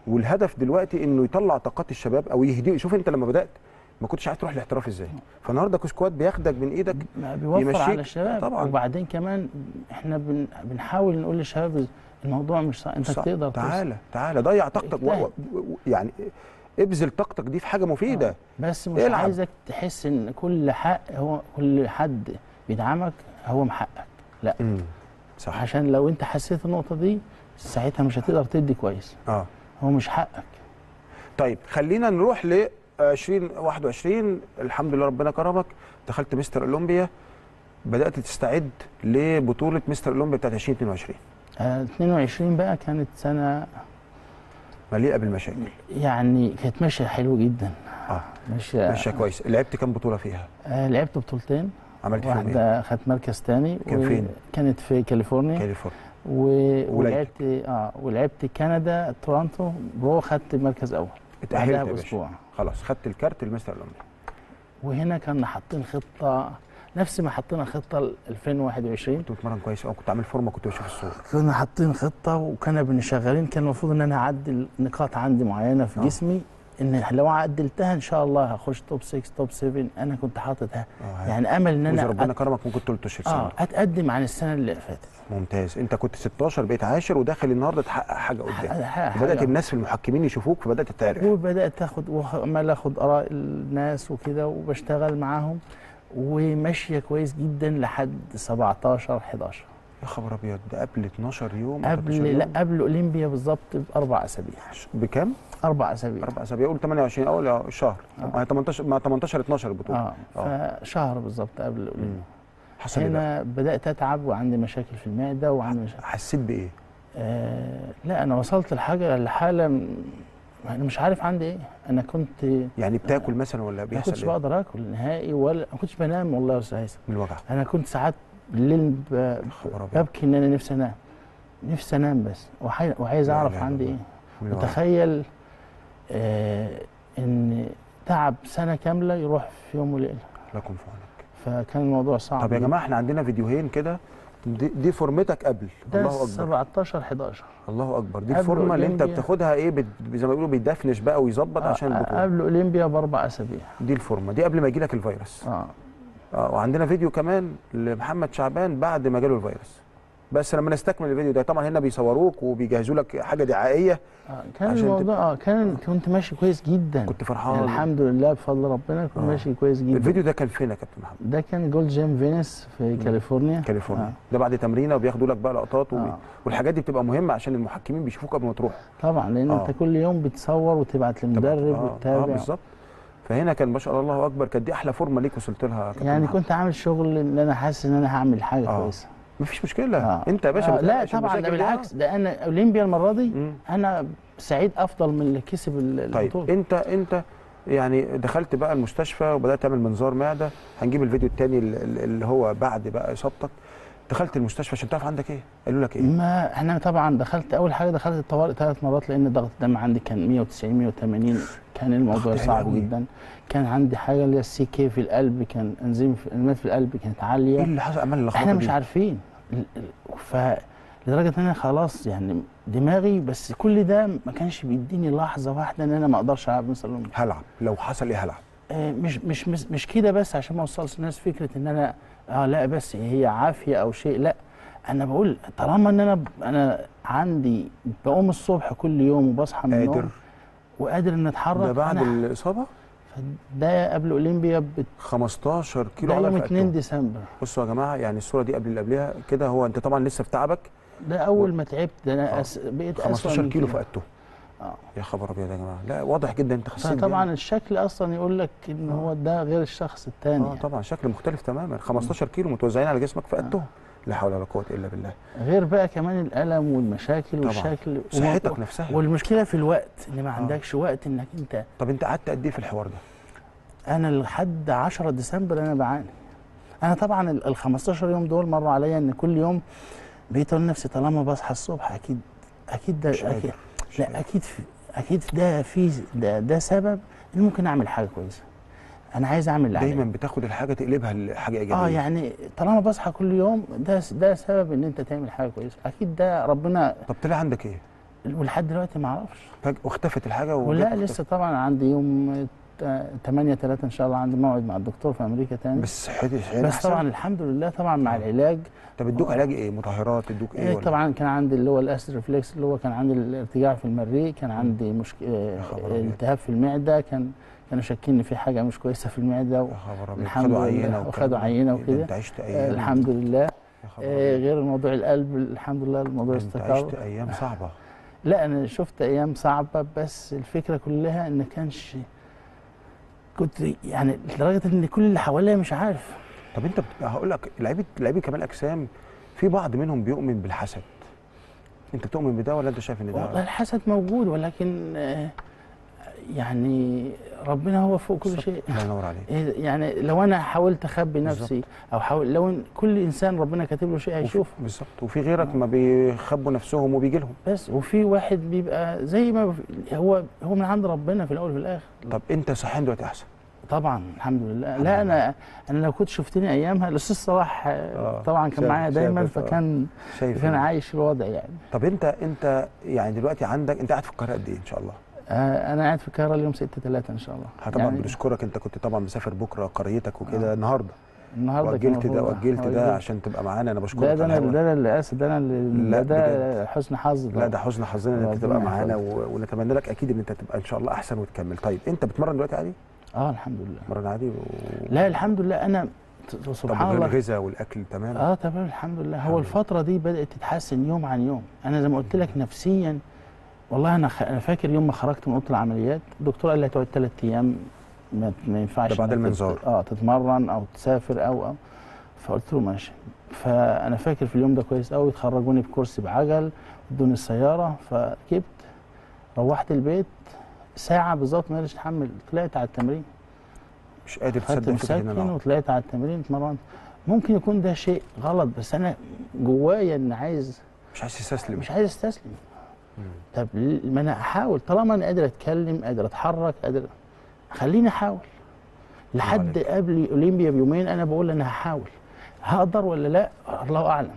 والهدف دلوقتي إنه يطلع طاقات الشباب أو يهديه شوف أنت لما بدأت ما كنتش عايز تروح الاحتراف إزاي فالنهارده كوسكواد بياخدك من إيدك بيوفر يمشيك. على الشباب طبعاً. وبعدين كمان إحنا بن بنحاول نقول للشباب الموضوع مش صعب انت. تقدر. تعالى تعالى ضيع طاقتك و... يعني ابذل طاقتك دي في حاجة مفيدة آه. بس مش العب. عايزك تحس إن كل حق هو كل حد بيدعمك هو محقق لا امم صح عشان لو انت حسيت النقطة دي ساعتها مش هتقدر تدي كويس آه هو مش حقك طيب خلينا نروح ل 2021 الحمد لله ربنا كرمك. دخلت مستر أولمبيا بدأت تستعد لبطولة مستر أولمبيا بتاعت 2022 آه 22 بقى كانت سنة مليئة بالمشاكل. يعني كانت ماشية حلو جدا. آه ماشية ماشية كويس. لعبت كام بطولة فيها؟ آه لعبت بطولتين. عملت فيهم واحدة خدت مركز تاني. كان فين؟ كانت في كاليفورنيا. كاليفورنيا. و... ولعبت. ولعبت آه ولعبت كندا تورونتو pro خدت مركز أول. باشا. بأسبوع. خلاص خدت ال card لمستر اولمبيا وهنا كنا حاطين خطة نفس ما حطينا خطة ل 2021 كنت بتمرن كويس؟ قوي كنت عامل فورمة كنت بشوف الصور كنا حاطين خطة وكنا بنشغلين كان المفروض إن أنا أعدل نقاط عندي معينة في آه. جسمي. إن لو عدلتها إن شاء الله هخش توب 6 توب 7 أنا كنت حاططها. آه يعني أمل إن أنا ربنا. كرمك ممكن تلت سنه آه أتقدم عن السنة اللي فاتت. ممتاز. أنت كنت 16 بقيت عاشر وداخل النهارده تحقق حاجة قدام. بدات. الناس في المحكمين يشوفوك فبدأت تعرف وبدأت اخد وعمال آخد آراء الناس وكده وبشتغل معاهم. وماشية كويس جدا لحد 17 11 يا خبر أبيض ده قبل 12 يوم أو 13 قبل لا. قبل أولمبيا بالظبط بأربع أسابيع. بكام؟ أربع أسابيع. أربع أسابيع. قول 28 أول شهر. آه. ما هي 18 ما 18 12 البطوله آه. فشهر بالظبط قبل. حصل بقى؟ هنا بدأت أتعب وعندي مشاكل في المعدة وعندي مشاكل. حسيت بإيه؟ آه لا أنا وصلت لحاجة لحالة أنا مش عارف عندي إيه. أنا كنت يعني بتاكل مثلا ولا ما بيحصل كنتش إيه؟ بقدر آكل نهائي ولا ما كنتش بنام والله يا أستاذ هيثم. من الوجع. أنا كنت ساعات بالليل ب- ببكي إن أنا نفسي أنام. نفسي أنام بس. وحي- وعايز أعرف عندي. إيه. آه إن تعب سنة كاملة يروح في يوم وليلة. يكون في عونك. فكان الموضوع صعب. طب يا. جماعة إحنا عندنا فيديوهين كده. دي, دي فورمتك قبل. ده الله أكبر. 17 11 الله أكبر. دي الفورمة اللي أنت. بتاخدها إيه؟ بت... زي ما بيقولوا بيدفنش بقى ويظبط عشان آه، البطوله قبل أولمبيا بأربع أسابيع. دي الفورمة. دي قبل ما يجي لك الفيروس. آه. آه وعندنا فيديو كمان لمحمد شعبان بعد ما جاله الفيروس. بس لما نستكمل الفيديو ده طبعا هنا بيصوروك وبيجهزوا لك حاجة دعائية آه، كان الموضوع آه كان كنت ماشي كويس جدا كنت فرحان يعني الحمد لله بفضل ربنا كنت آه. ماشي كويس جدا الفيديو ده كان فين يا كابتن محمد ده كان جولد جيم فينيس في كاليفورنيا كاليفورنيا آه. ده بعد تمرينة وبياخدوا لك بقى لقطات وبي... آه. والحاجات دي بتبقى مهمة عشان المحكمين بيشوفوك قبل ما تروح طبعا لأن آه. انت كل يوم بتصور وتبعت للمدرب آه, آه وتتابع بالظبط فهنا كان ما شاء الله أكبر كانت دي أحلى فورمة ليك وصلت لها يعني محمد. كنت عامل شغل إن أنا حاسس إن أنا هعمل حاجة آه. كويسة مفيش مشكلة. آه. انت يا باشا آه لا طبعا ده. بالعكس. ده أنا أولمبيا المرة دي مم. أنا سعيد أفضل من اللي كسب طيب البطولة. انت انت يعني دخلت بقى المستشفى وبدأت تعمل منظار معدة. هنجيب الفيديو الثاني اللي هو بعد بقى إصابتك. دخلت المستشفى عشان تعرف عندك إيه؟ قالوا لك إيه؟ ما إحنا طبعا دخلت أول حاجة دخلت الطوارئ ثلاث مرات لأن ضغط الدم عندي كان 190 180 كان الموضوع صعب. جدا. كان عندي حاجة اللي هي السي كي في القلب كان إنزيم في انزيمات في القلب كانت إيه عاليه اللي حصل؟ عمل اللخبطه إحنا مش؟ عارفين. ف لدرجة إن أنا خلاص يعني دماغي بس كل ده ما كانش بيديني لحظة واحدة إن أنا ما أقدرش ألعب مثلا. هلعب. لو حصل إيه هلعب؟ آه، مش مش مش, مش كده بس عشان ما أوصلش الناس فكرة إن أنا آه لا بس هي عافية أو شيء لا. أنا بقول طالما إن أنا أنا عندي بقوم الصبح كل يوم وبصحى من قادر. النوم وقادر إن أتحرك ده بعد الإصابة؟ ده قبل أولمبيا بت- 15 كيلو على يوم فقدته. 2 ديسمبر. بصوا يا جماعة يعني الصورة دي قبل اللي قبلها كده هو أنت طبعا لسه في تعبك. ده أول ما تعبت ده أنا آه. أس... بقيت أسوأ 15 من كيلو. فقدته. آه. يا خبر أبيض يا جماعة. لا واضح جدا أنت خسيت طبعا جامد. الشكل أصلا يقول لك إن هو ده غير الشخص الثاني آه طبعا شكل مختلف تماما. 15 كيلو متوزعين على جسمك فقدتهم. لا حول ولا قوة إلا بالله. غير بقى كمان الألم والمشاكل طبعاً. والشكل صحتك نفسها. والمشكلة في الوقت إن ما عندكش وقت إنك أنت طب أنت قعدت قد إيه في الحوار ده؟ أنا لحد 10 ديسمبر أنا بعاني. أنا طبعا ال ال 15 يوم دول مروا عليا إن كل يوم بقيت أقول لنفسي طالما بصحى الصبح أكيد أكيد ده مش مش لا. أكيد في أكيد ده في ده, ده سبب إن ممكن أعمل حاجة كويسة. أنا عايز أعمل اللي. دايما بتاخد الحاجة تقلبها لحاجه إيجابية آه يعني طالما بصحى كل يوم ده ده سبب إن أنت تعمل حاجة كويسة أكيد ده ربنا طب طلع عندك إيه ولحد دلوقتي ما أعرفش فجأة واختفت الحاجة ولا. لسه طبعا عندي يوم 8 3 إن شاء الله عندي موعد مع الدكتور في أمريكا تاني بس صحتي بس أحسن؟ طبعا الحمد لله طبعا مع العلاج طب ادوك علاج إيه مطهرات ادوك إيه إيه؟ طبعا كان عندي اللي هو ال acid reflux اللي هو كان عندي الارتجاع في المريء كان عندي مشكله. التهاب في المعدة كان كانوا شاكين إن في حاجة مش كويسة في المعدة. الحمد لله. عينه وخدوا. عينة إيه ده، وكده. آه الحمد لله آه. غير موضوع القلب الحمد لله الموضوع استقر عشت أيام صعبة لا أنا شفت أيام صعبة بس الفكرة كلها إن كانش كنت يعني لدرجة إن كل اللي حواليا مش عارف طب أنت. هقول لك لعيبة لعيبة كمال أجسام في بعض منهم بيؤمن بالحسد أنت بتؤمن بده ولا أنت شايف إن والله ده الحسد موجود ولكن آه، يعني ربنا هو فوق كل. شيء. الله ينور عليك. إيه يعني لو أنا حاولت أخبي نفسي أو حاول لو كل إنسان ربنا كاتب له شيء هيشوفه. بالظبط. وفي غيرك ما بيخبوا نفسهم وبيجي لهم. بس وفي واحد بيبقى زي ما هو هو من عند ربنا في الأول وفي الآخر. طب أنت صحيان دلوقتي أحسن؟ طبعا الحمد لله. لا أنا أنا لو كنت شفتني أيامها الأستاذ صلاح آه، آه، طبعا كان شايف- معايا دايما آه. فكان شايف كان عايش الوضع يعني. طب انت أنت يعني دلوقتي عندك أنت قاعد في القاهرة قد إيه إن شاء الله؟ أنا قاعد في القاهرة اليوم 6 3 إن شاء الله. طبعا يعني بنشكرك. أنت كنت طبعا مسافر بكرة قريتك وكده. آه. النهارده النهارده وأجلت ده وأجلت آه، ده عشان تبقى معانا. أنا بشكرك ده ده أنا. ده اللي اسف ده أنا اللي لا، ده, حسن حظ لا ده حزن حظنا إن أنت تبقى معانا. و... ونتمنى لك أكيد إن أنت تبقى إن شاء الله أحسن وتكمل. طيب أنت بتمرن دلوقتي عادي؟ آه الحمد لله. بتمرن عادي و... لا الحمد لله. أنا سبحان الله. الغذاء والأكل تمام؟ آه تمام الحمد لله. هو. الفترة دي بدأت تتحسن يوم عن يوم. أنا زي ما قلت لك نفسيا والله أنا خ... أنا فاكر يوم ما خرجت من أوضة العمليات الدكتور قال لي هتقعد ثلاث أيام ما, ما ينفعش ده بعد تت- المنظار. آه تتمرن أو تسافر أو أو. فقلت له ماشي. فأنا فاكر في اليوم ده كويس قوي خرجوني بكرسي بعجل ادوني السيارة فركبت روحت البيت ساعة بالظبط ما قدرتش أتحمل طلعت على التمرين. مش قادر تصدق مسكن أنا وطلعت على التمرين اتمرنت. ممكن يكون ده شيء غلط بس أنا جوايا ان عايز مش عايز تستسلم. مش عايز أستسلم. طب ما أنا أحاول طالما أنا قادر أتكلم قادر أتحرك قادر خليني أحاول لحد. قبل أولمبيا بيومين أنا بقول أنا هحاول هقدر ولا لا الله أعلم.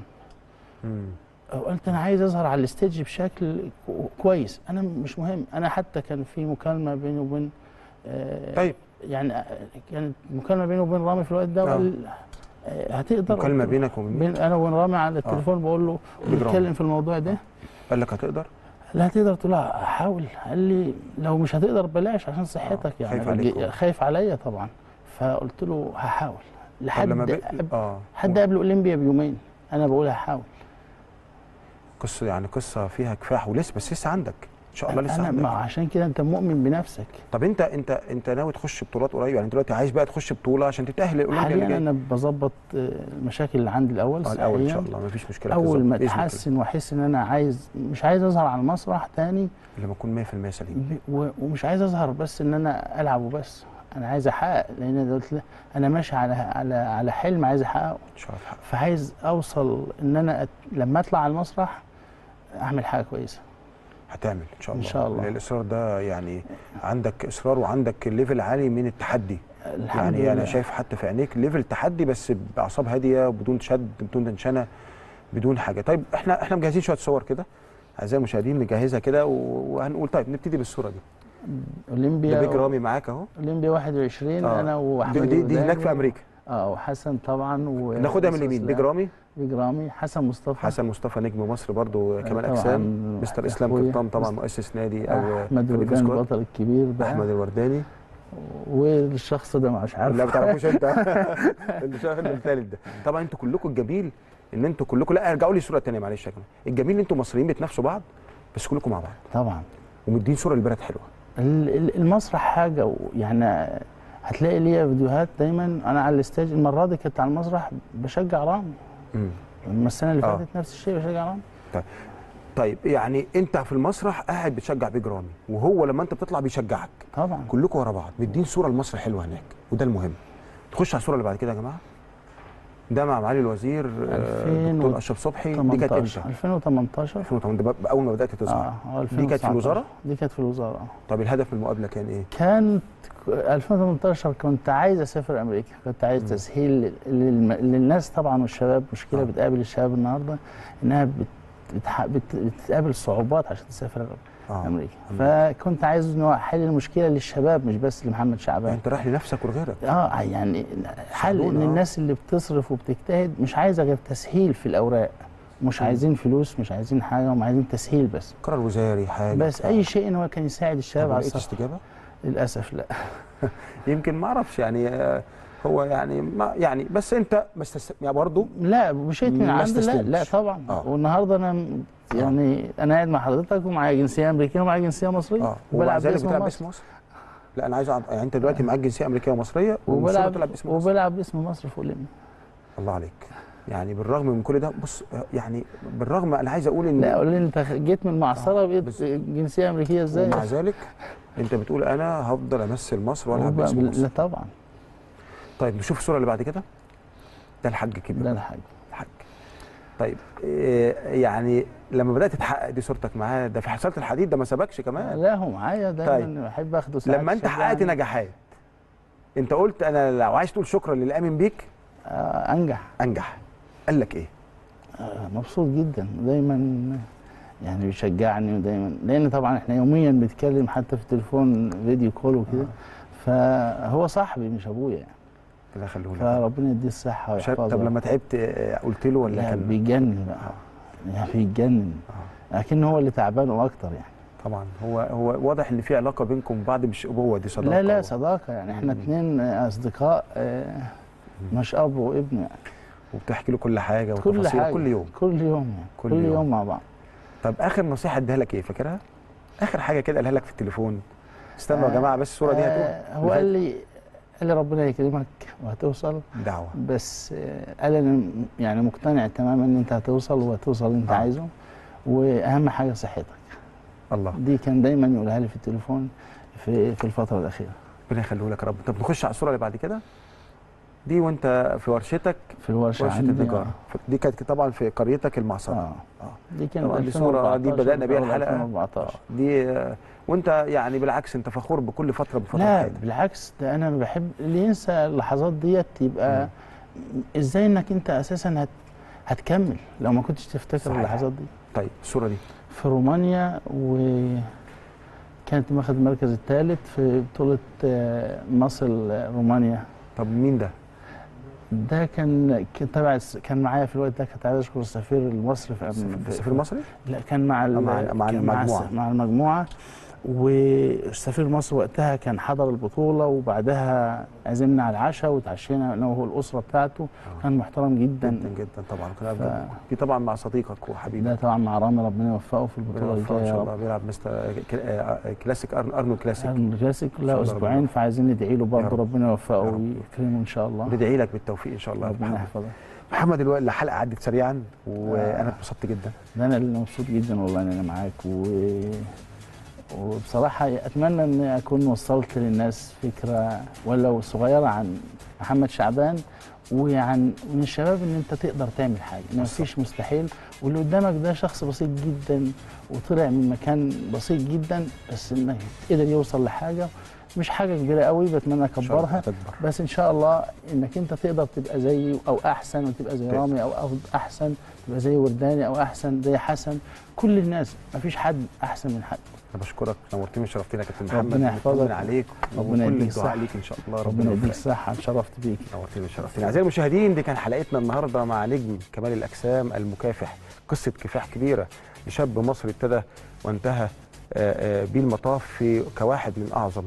قلت أنا عايز أظهر على الستيج بشكل كو- كويس أنا مش مهم أنا حتى كان في مكالمة بيني وبين آه، طيب يعني آه، كانت مكالمة بيني وبين رامي في الوقت ده آه. آه، هتقدر مكالمة بينك وبين؟ بين أنا وبين رامي على التليفون بقول له. بنتكلم في الموضوع ده قال لك هتقدر لا هتقدر تقول له حاول. قال لي لو مش هتقدر بلاش عشان صحتك آه، يعني. خايف. خايف عليا طبعا. فقلت له هحاول. لحد لما بي... قبل- آه لحد قبل أولمبيا بيومين أنا بقول هحاول. قصة يعني قصة فيها كفاح ولسه بس لسه عندك. شاء الله لسه ما عشان كده أنت مؤمن بنفسك. طب أنت أنت أنت ناوي تخش بطولات قريب؟ يعني دلوقتي عايز بقى تخش بطولة عشان تتأهل الاولمبيا حاليا جاية أنا بظبط آه، المشاكل اللي عندي الأول آه الأول إن شاء. الله. مفيش مشكلة. أول ما. أتحسن وأحس إن أنا عايز مش عايز أظهر على المسرح تاني. لما أكون 100% سليم. ومش عايز أظهر بس إن أنا ألعب وبس. أنا عايز أحقق لأن أنا ماشي على على على حلم عايز أحققه. إن شاء الله. فعايز أوصل إن أنا أت... لما أطلع على المسرح أعمل حاجة كويسة. هتعمل إن شاء الله. شاء الله. الإصرار ده يعني عندك إصرار وعندك level عالي من التحدي. الحمد يعني لله. أنا شايف حتى في عينيك level تحدي بس بأعصاب هادية بدون شد بدون tension بدون حاجة. طيب إحنا إحنا مجهزين شوية صور كده. أعزائي المشاهدين نجهزها كده وهنقول. طيب نبتدي بالصورة دي. أولمبيا ده بيج رامي معاك أهو. أولمبيا 21 آه. أنا دي, واحمد دي, دي هناك الوداني. في أمريكا. آه وحسن طبعا و... ناخدها من اليمين. بيج رامي. بيج رامي حسن مصطفى. حسن مصطفى نجم مصر برضو كمال طبعاً أجسام. مستر إسلام. قطام طبعا مؤسس نادي أو أحمد سكواد. البطل الكبير بقى أحمد الورداني. والشخص ده مش عارف لا ما تعرفوش أنت. اللي شايف الثالث ده. طبعا أنتوا كلكم الجميل إن أنتوا كلكم لا ارجعوا لي الصورة الثانية معلش يا جماعة. الجميل إن أنتوا مصريين بتنافسوا بعض بس كلكم مع بعض. طبعا. ومدين صورة للبلد حلوة. ال- ال- المسرح حاجة يعني هتلاقي ليا فيديوهات دايما. أنا على ال stage المرة دي كنت على المسرح بشجع رامي. أما السنة اللي آه. فاتت نفس الشيء بشجع رامي. طيب. يعني أنت في المسرح قاعد بتشجع بيج رامي وهو لما أنت بتطلع بيشجعك. طبعا. كلكم ورا بعض مدين صورة لمصر حلوة هناك وده المهم. تخش على الصورة اللي بعد كده يا جماعة. ده مع معالي الوزير آه، 2000 دكتور أشرف صبحي. دي كانت 18 إمتى؟ 2018 2008 ده بقى أول ما بدأت تظهر. آه دي كانت في الوزارة؟ دي كانت في الوزارة. طب الهدف من المقابلة كان إيه؟ كانت 2018 كنت عايز أسافر أمريكا. كنت عايز مم. تسهيل للم- للناس طبعا والشباب. مشكلة آه. بتقابل الشباب النهارده إنها بتح... بت... بتقابل صعوبات عشان تسافر. آه أمريكا أمريكا. فكنت عايز إن احل المشكلة للشباب مش بس لمحمد شعبان أنت رايح لنفسك ولغيرك آه يعني حل إن آه. الناس اللي بتصرف وبتجتهد مش عايزة غير تسهيل في الأوراق مش. عايزين فلوس مش عايزين حاجة هم عايزين تسهيل بس قرار وزاري حاجة بس. أي شيء إن هو كان يساعد الشباب على السفر استجابة للأسف لا يمكن ما أعرفش يعني آه، هو يعني ما يعني بس أنت ما استس... يعني برضه لا مشيت من عند لا. لا طبعا آه. والنهاردة أنا يعني أنا قاعد مع حضرتك ومعايا جنسية أمريكية ومعايا جنسية مصرية. آه. وبلعب باسم مصر. باسم مصر؟ لا أنا عايز أعرف- يعني أنت دلوقتي معاك جنسية أمريكية ومصرية ومصر وبلعب بتلعب باسم مصر؟ وبلعب باسم مصر في اولمبيا الله عليك. يعني بالرغم من كل ده بص آه، يعني بالرغم أنا عايز أقول إن لا قول لي أنت جيت من المعصره بقيت بس- جنسية أمريكية إزاي؟ ومع ذلك أنت بتقول أنا هفضل أمثل مصر وألعب باسم لا مصر. طبعا. طيب نشوف الصورة اللي بعد كده. ده الحاج كبير. ده الحاج. طيب إيه يعني لما بدأت تحقق دي صورتك معاه ده في حصاله الحديد ده ما سابكش كمان؟ لا هو معايا دايما طيب. بحب آخده ساعات لما انت. حققت نجاحات انت قلت أنا لو عايز تقول شكرا للي امن بيك؟ آه أنجح. أنجح. قال لك إيه؟ آه مبسوط جدا دايما يعني بيشجعني ودايما لأن طبعا إحنا يوميا بنتكلم حتى في التليفون فيديو كول وكده. فهو صاحبي مش أبويا يعني. الله يخليه لك. فربنا يديه الصحة ويحفظه. طب لما تعبت آه، قلت له ولا لا كان؟ بيجنن بقى. يعني بيجنن. لكن هو اللي تعبان وأكتر يعني. طبعا. هو هو واضح إن في علاقة بينكم بعض مش أبوة دي صداقة. لا لا صداقة يعني. إحنا مم. اتنين أصدقاء آه، مش أب وابن يعني. وبتحكي له كل حاجة كل حاجة. كل يوم. كل يوم يعني. كل كل, يوم. يوم. مع بعض. طب آخر نصيحة اديها لك إيه؟ فاكرها؟ آخر حاجة كده قالها لك في التليفون. استنوا يا آه، جماعة بس الصورة دي آه، هتقوم هو قال لي قال لي ربنا يكرمك وهتوصل. دعوة. بس آه، قال أنا م- يعني مقتنع تماما إن أنت هتوصل وهتوصل اللي أنت آه. عايزه وأهم حاجة صحتك. الله. دي كان دايما يقولها لي في التليفون في في الفترة الأخيرة. ربنا يخليه لك يا رب. طب نخش على الصورة اللي بعد كده؟ دي وانت في ورشتك في الورشة ورشة النجاره دي كانت طبعا في قريتك المعصره آه. آه. دي كانت دي صورة دي 2014 بدأنا بيها الحلقة. 2014 دي آه، وانت يعني بالعكس انت فخور بكل فترة بفترة لا حياتك. بالعكس ده أنا بحب اللي ينسى اللحظات ديت يبقى إزاي إنك أنت أساسا هت هتكمل لو ما كنتش تفتكر صحيح. اللحظات دي. طيب الصورة دي. في رومانيا وكانت واخد المركز الثالث في بطولة آه، مصر رومانيا. طب مين ده؟ ده كان تبع كان معايا في الوقت ده كنت عايز أشكر السفير المصري في في- السفير المصري لا كان مع مع- مع. الس- مع المجموعة والسفير مصر وقتها كان حضر البطولة وبعدها عزمنا على العشاء وتعشينا أنا وهو الأسرة بتاعته. كان محترم جدا. جدا جدا طبعا. كنا ف- دي طبعا مع صديقك وحبيبك. ده طبعا مع رامي ربنا يوفقه في البطولة إن شاء الله. بيلعب مستر آه، كلاسيك أرنولد كلاسيك. له شاء الله أسبوعين فعايزين ندعي له برضه. رب. ربنا يوفقه. ويكرمه إن شاء الله. ندعي لك بالتوفيق إن شاء الله ربنا يحفظك. محمد دلوقتي الحلقة عدت سريعا وأنا آه. اتبسطت جدا. أنا اللي مبسوط جدا والله إن أنا معاك و... وبصراحة أتمنى ان أكون وصلت للناس فكرة ولو صغيرة عن محمد شعبان وعن من الشباب إن أنت تقدر تعمل حاجة. ان مفيش مستحيل. واللي قدامك ده شخص بسيط جدا وطلع من مكان بسيط جدا بس انه قدر يوصل لحاجة. مش حاجة كبيرة قوي بتمنى أكبرها. بس إن شاء الله إنك أنت تقدر تبقى زيه أو أحسن وتبقى زي. رامي أو أو أحسن تبقى زي ورداني أو أحسن زي حسن. كل الناس مفيش حد أحسن من حد. أنا بشكرك نورتني وشرفتني يا كابتن محمد. ربنا يحفظك. عليك ربنا يديك الدعاء الصحة. ليك إن شاء الله. ربنا يديك. الصحه اتشرفت بيك نورتني وشرفتني أعزائي المشاهدين دي كان حلقتنا النهارده مع نجم كمال الأجسام المكافح. قصة كفاح كبيرة. لشاب مصري ابتدى وانتهى آه، آه، بيه المطاف في كواحد من أعظم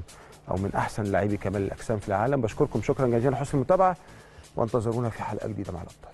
أو من أحسن لاعبي كمال الأجسام في العالم. بشكركم. شكرا جزيلا لحسن المتابعة. وانتظرونا في حلقة جديدة مع الأبطال.